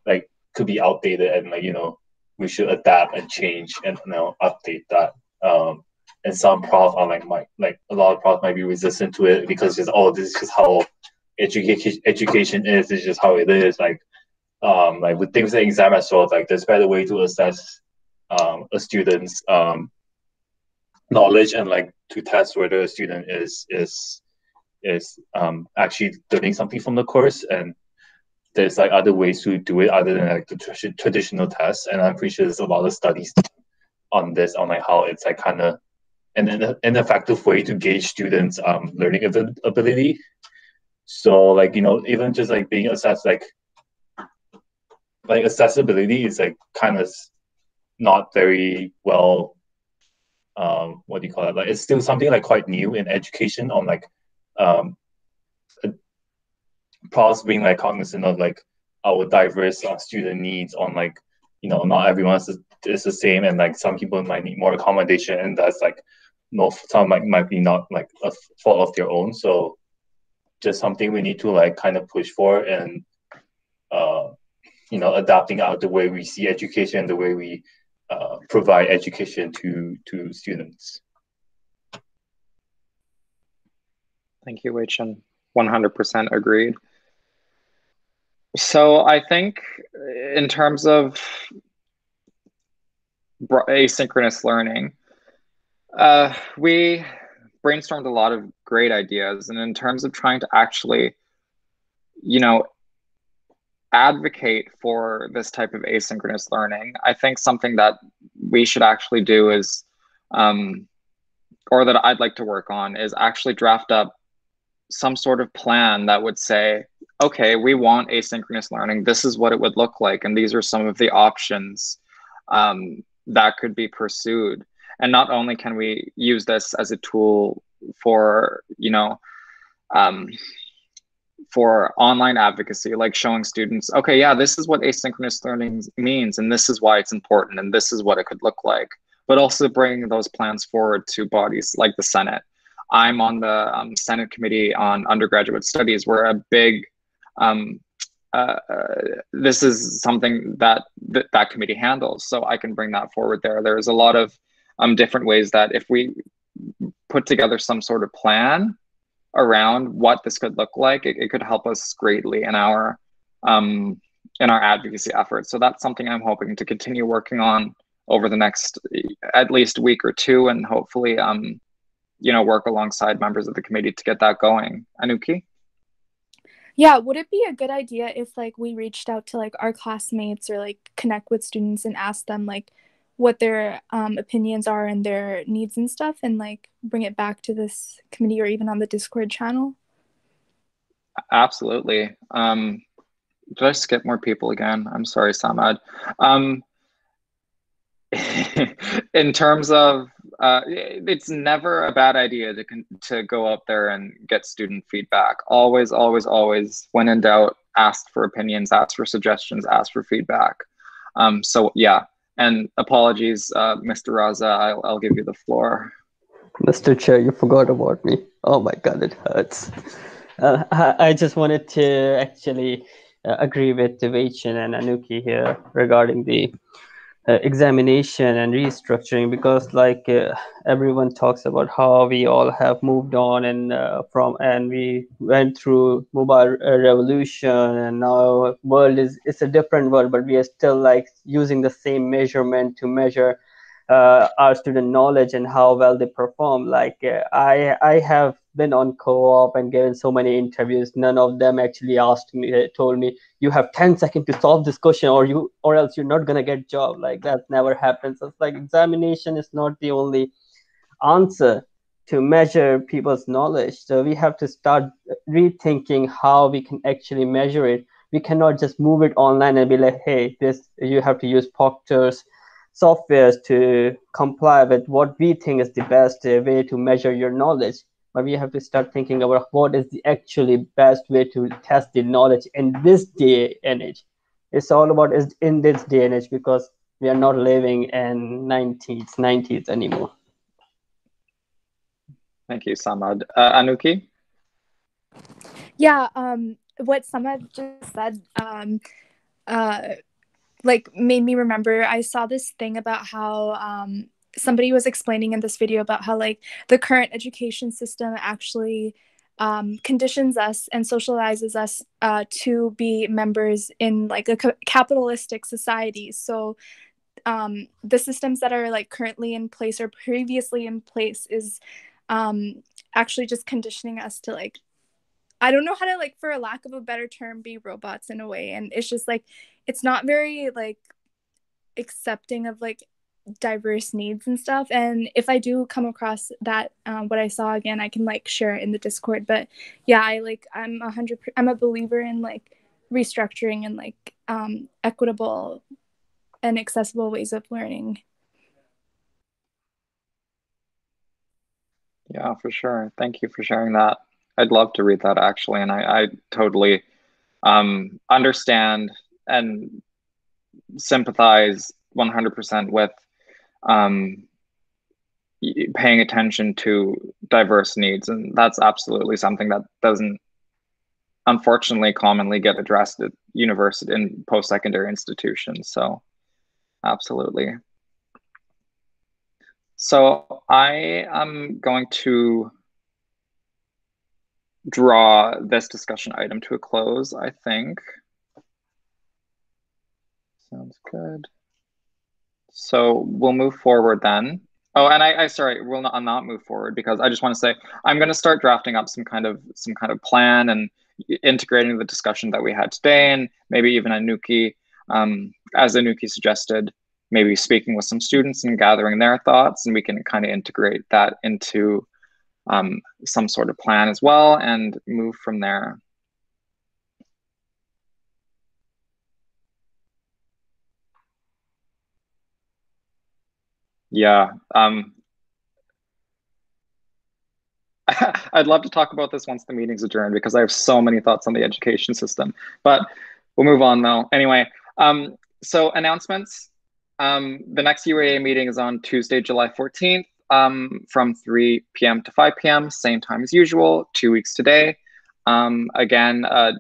like could be outdated and like, you know, we should adapt and change and you know update that. Um, and some prof are like might like a lot of profs might be resistant to it because just oh this is just how education education is. It's just how it is. Like um like with things like exam as well, like there's better way to assess um a student's um knowledge and like to test whether a student is is is um, actually learning something from the course and there's like other ways to do it other than like the tra- traditional tests and i'm pretty sure there's a lot of studies on this on like how it's like kind of an, an effective way to gauge students um, learning ability. So like you know even just like being assessed like like accessibility is like kind of not very well um what do you call it? Like it's still something like quite new in education on like um profs being like cognizant of like our diverse uh, student needs on like you know not everyone is, is the same and like some people might need more accommodation and that's like no some might, might be not like a fault of their own. So just something we need to like kind of push for and uh you know adapting out the way we see education the way we uh, provide education to to students thank you Wei Chen. 100% agreed so I think in terms of asynchronous learning, uh, we brainstormed a lot of great ideas. And in terms of trying to actually, you know, advocate for this type of asynchronous learning, I think something that we should actually do is, um, or that I'd like to work on, is actually draft up some sort of plan that would say, okay, we want asynchronous learning. This is what it would look like. And these are some of the options um, that could be pursued. And not only can we use this as a tool for, you know, um, for online advocacy, like showing students, okay, yeah, this is what asynchronous learning means, and this is why it's important, and this is what it could look like. But also bringing those plans forward to bodies like the Senate. I'm on the um, Senate Committee on Undergraduate Studies. We're a big um, uh, uh, this is something that th- that committee handles. So I can bring that forward there. There's a lot of um, different ways that if we put together some sort of plan around what this could look like, it, it could help us greatly in our um, in our advocacy efforts. So that's something I'm hoping to continue working on over the next at least week or two, and hopefully, um, you know, work alongside members of the committee to get that going. Anuki. Yeah, would it be a good idea if like we reached out to like our classmates or like connect with students and ask them like what their um, opinions are and their needs and stuff and like bring it back to this committee or even on the Discord channel? Absolutely. Um, did I skip more people again? I'm sorry, Samad. Um, [LAUGHS] in terms of uh, it's never a bad idea to to go up there and get student feedback. Always, always, always. When in doubt, ask for opinions, ask for suggestions, ask for feedback. Um, so yeah, and apologies, uh, Mr. Raza. I'll I'll give you the floor. Mr. Chair, you forgot about me. Oh my God, it hurts. Uh, I, just wanted to actually uh, agree with Wei Chen and Anuki here regarding the uh, examination and restructuring because like uh, everyone talks about how we all have moved on and uh, from and we went through mobile uh, revolution and now world is it's a different world but we are still like using the same measurement to measure uh, our student knowledge and how well they perform. Like uh, I, I have been on co-op and given so many interviews. None of them actually asked me, uh, told me, you have 10 seconds to solve this question or you, or else you're not gonna get job. Like that never happens. It's like examination is not the only answer to measure people's knowledge. So we have to start rethinking how we can actually measure it. We cannot just move it online and be like, hey, this you have to use Proctor's softwares to comply with what we think is the best uh, way to measure your knowledge. But we have to start thinking about what is the actually best way to test the knowledge in this day and age. It's all about is in this day and age because we are not living in 90s 90s anymore. Thank you samad. Uh, anuki? Yeah um what samad just said um uh like made me remember I saw this thing about how um, somebody was explaining in this video about how like the current education system actually um, conditions us and socializes us uh, to be members in like a capitalistic society. So um, the systems that are like currently in place or previously in place is um, actually just conditioning us to like I don't know how to like for a lack of a better term be robots in a way. And it's just like it's not very like accepting of like diverse needs and stuff. And if i do come across that um, what i saw again i can like share it in the discord. But yeah i like i'm a hundred i'm a believer in like restructuring and like um, equitable and accessible ways of learning. Yeah for sure. Thank you for sharing that i'd love to read that actually and i, I totally um, understand and sympathize 100% with um, paying attention to diverse needs. And that's absolutely something that doesn't unfortunately commonly get addressed at university in post-secondary institutions. So absolutely. So I am going to draw this discussion item to a close, I think. Sounds good. So we'll move forward then. Oh, and I, I sorry, we'll not, I'll not move forward because I just want to say I'm going to start drafting up some kind of some kind of plan and integrating the discussion that we had today, and maybe even Anuki, um, as Anuki suggested, maybe speaking with some students and gathering their thoughts, and we can kind of integrate that into um, some sort of plan as well and move from there. Yeah. Um, [LAUGHS] I'd love to talk about this once the meeting's adjourned because I have so many thoughts on the education system. But we'll move on though. Anyway, um, so announcements. Um, the next UAA meeting is on Tuesday, July 14th um, from 3 p.m. to 5 p.m., same time as usual, two weeks today. Um, again, uh,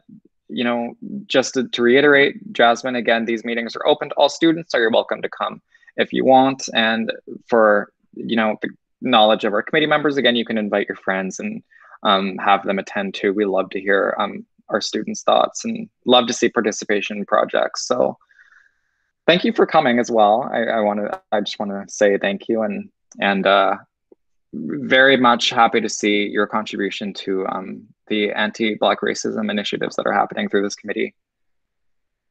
you know, just to, to reiterate, Jasmine, again, these meetings are open to all students, so you're welcome to come if you want. And for you know the knowledge of our committee members, again, you can invite your friends and um, have them attend too. We love to hear um, our students' thoughts and love to see participation projects. So thank you for coming as well. I, I want to I just want to say thank you and and uh, very much happy to see your contribution to um, the anti-black racism initiatives that are happening through this committee.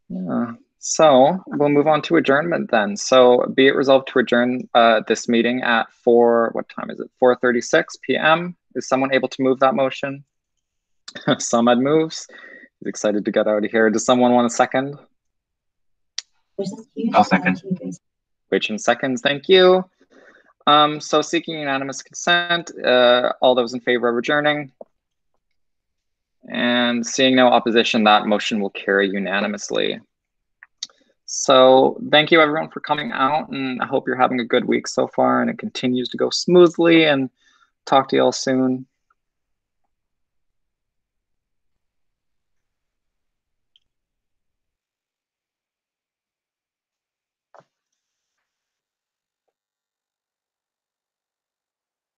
Yeah. So we'll move on to adjournment then. So be it resolved to adjourn uh, this meeting at four, what time is it? 4.36 p.m. Is someone able to move that motion? [LAUGHS] Samad moves. He's excited to get out of here. Does someone want a second? I'll second. Rachel seconds, thank you. Um, so seeking unanimous consent, uh, all those in favor of adjourning? And seeing no opposition, that motion will carry unanimously. So thank you everyone for coming out and I hope you're having a good week so far and it continues to go smoothly and talk to you all soon.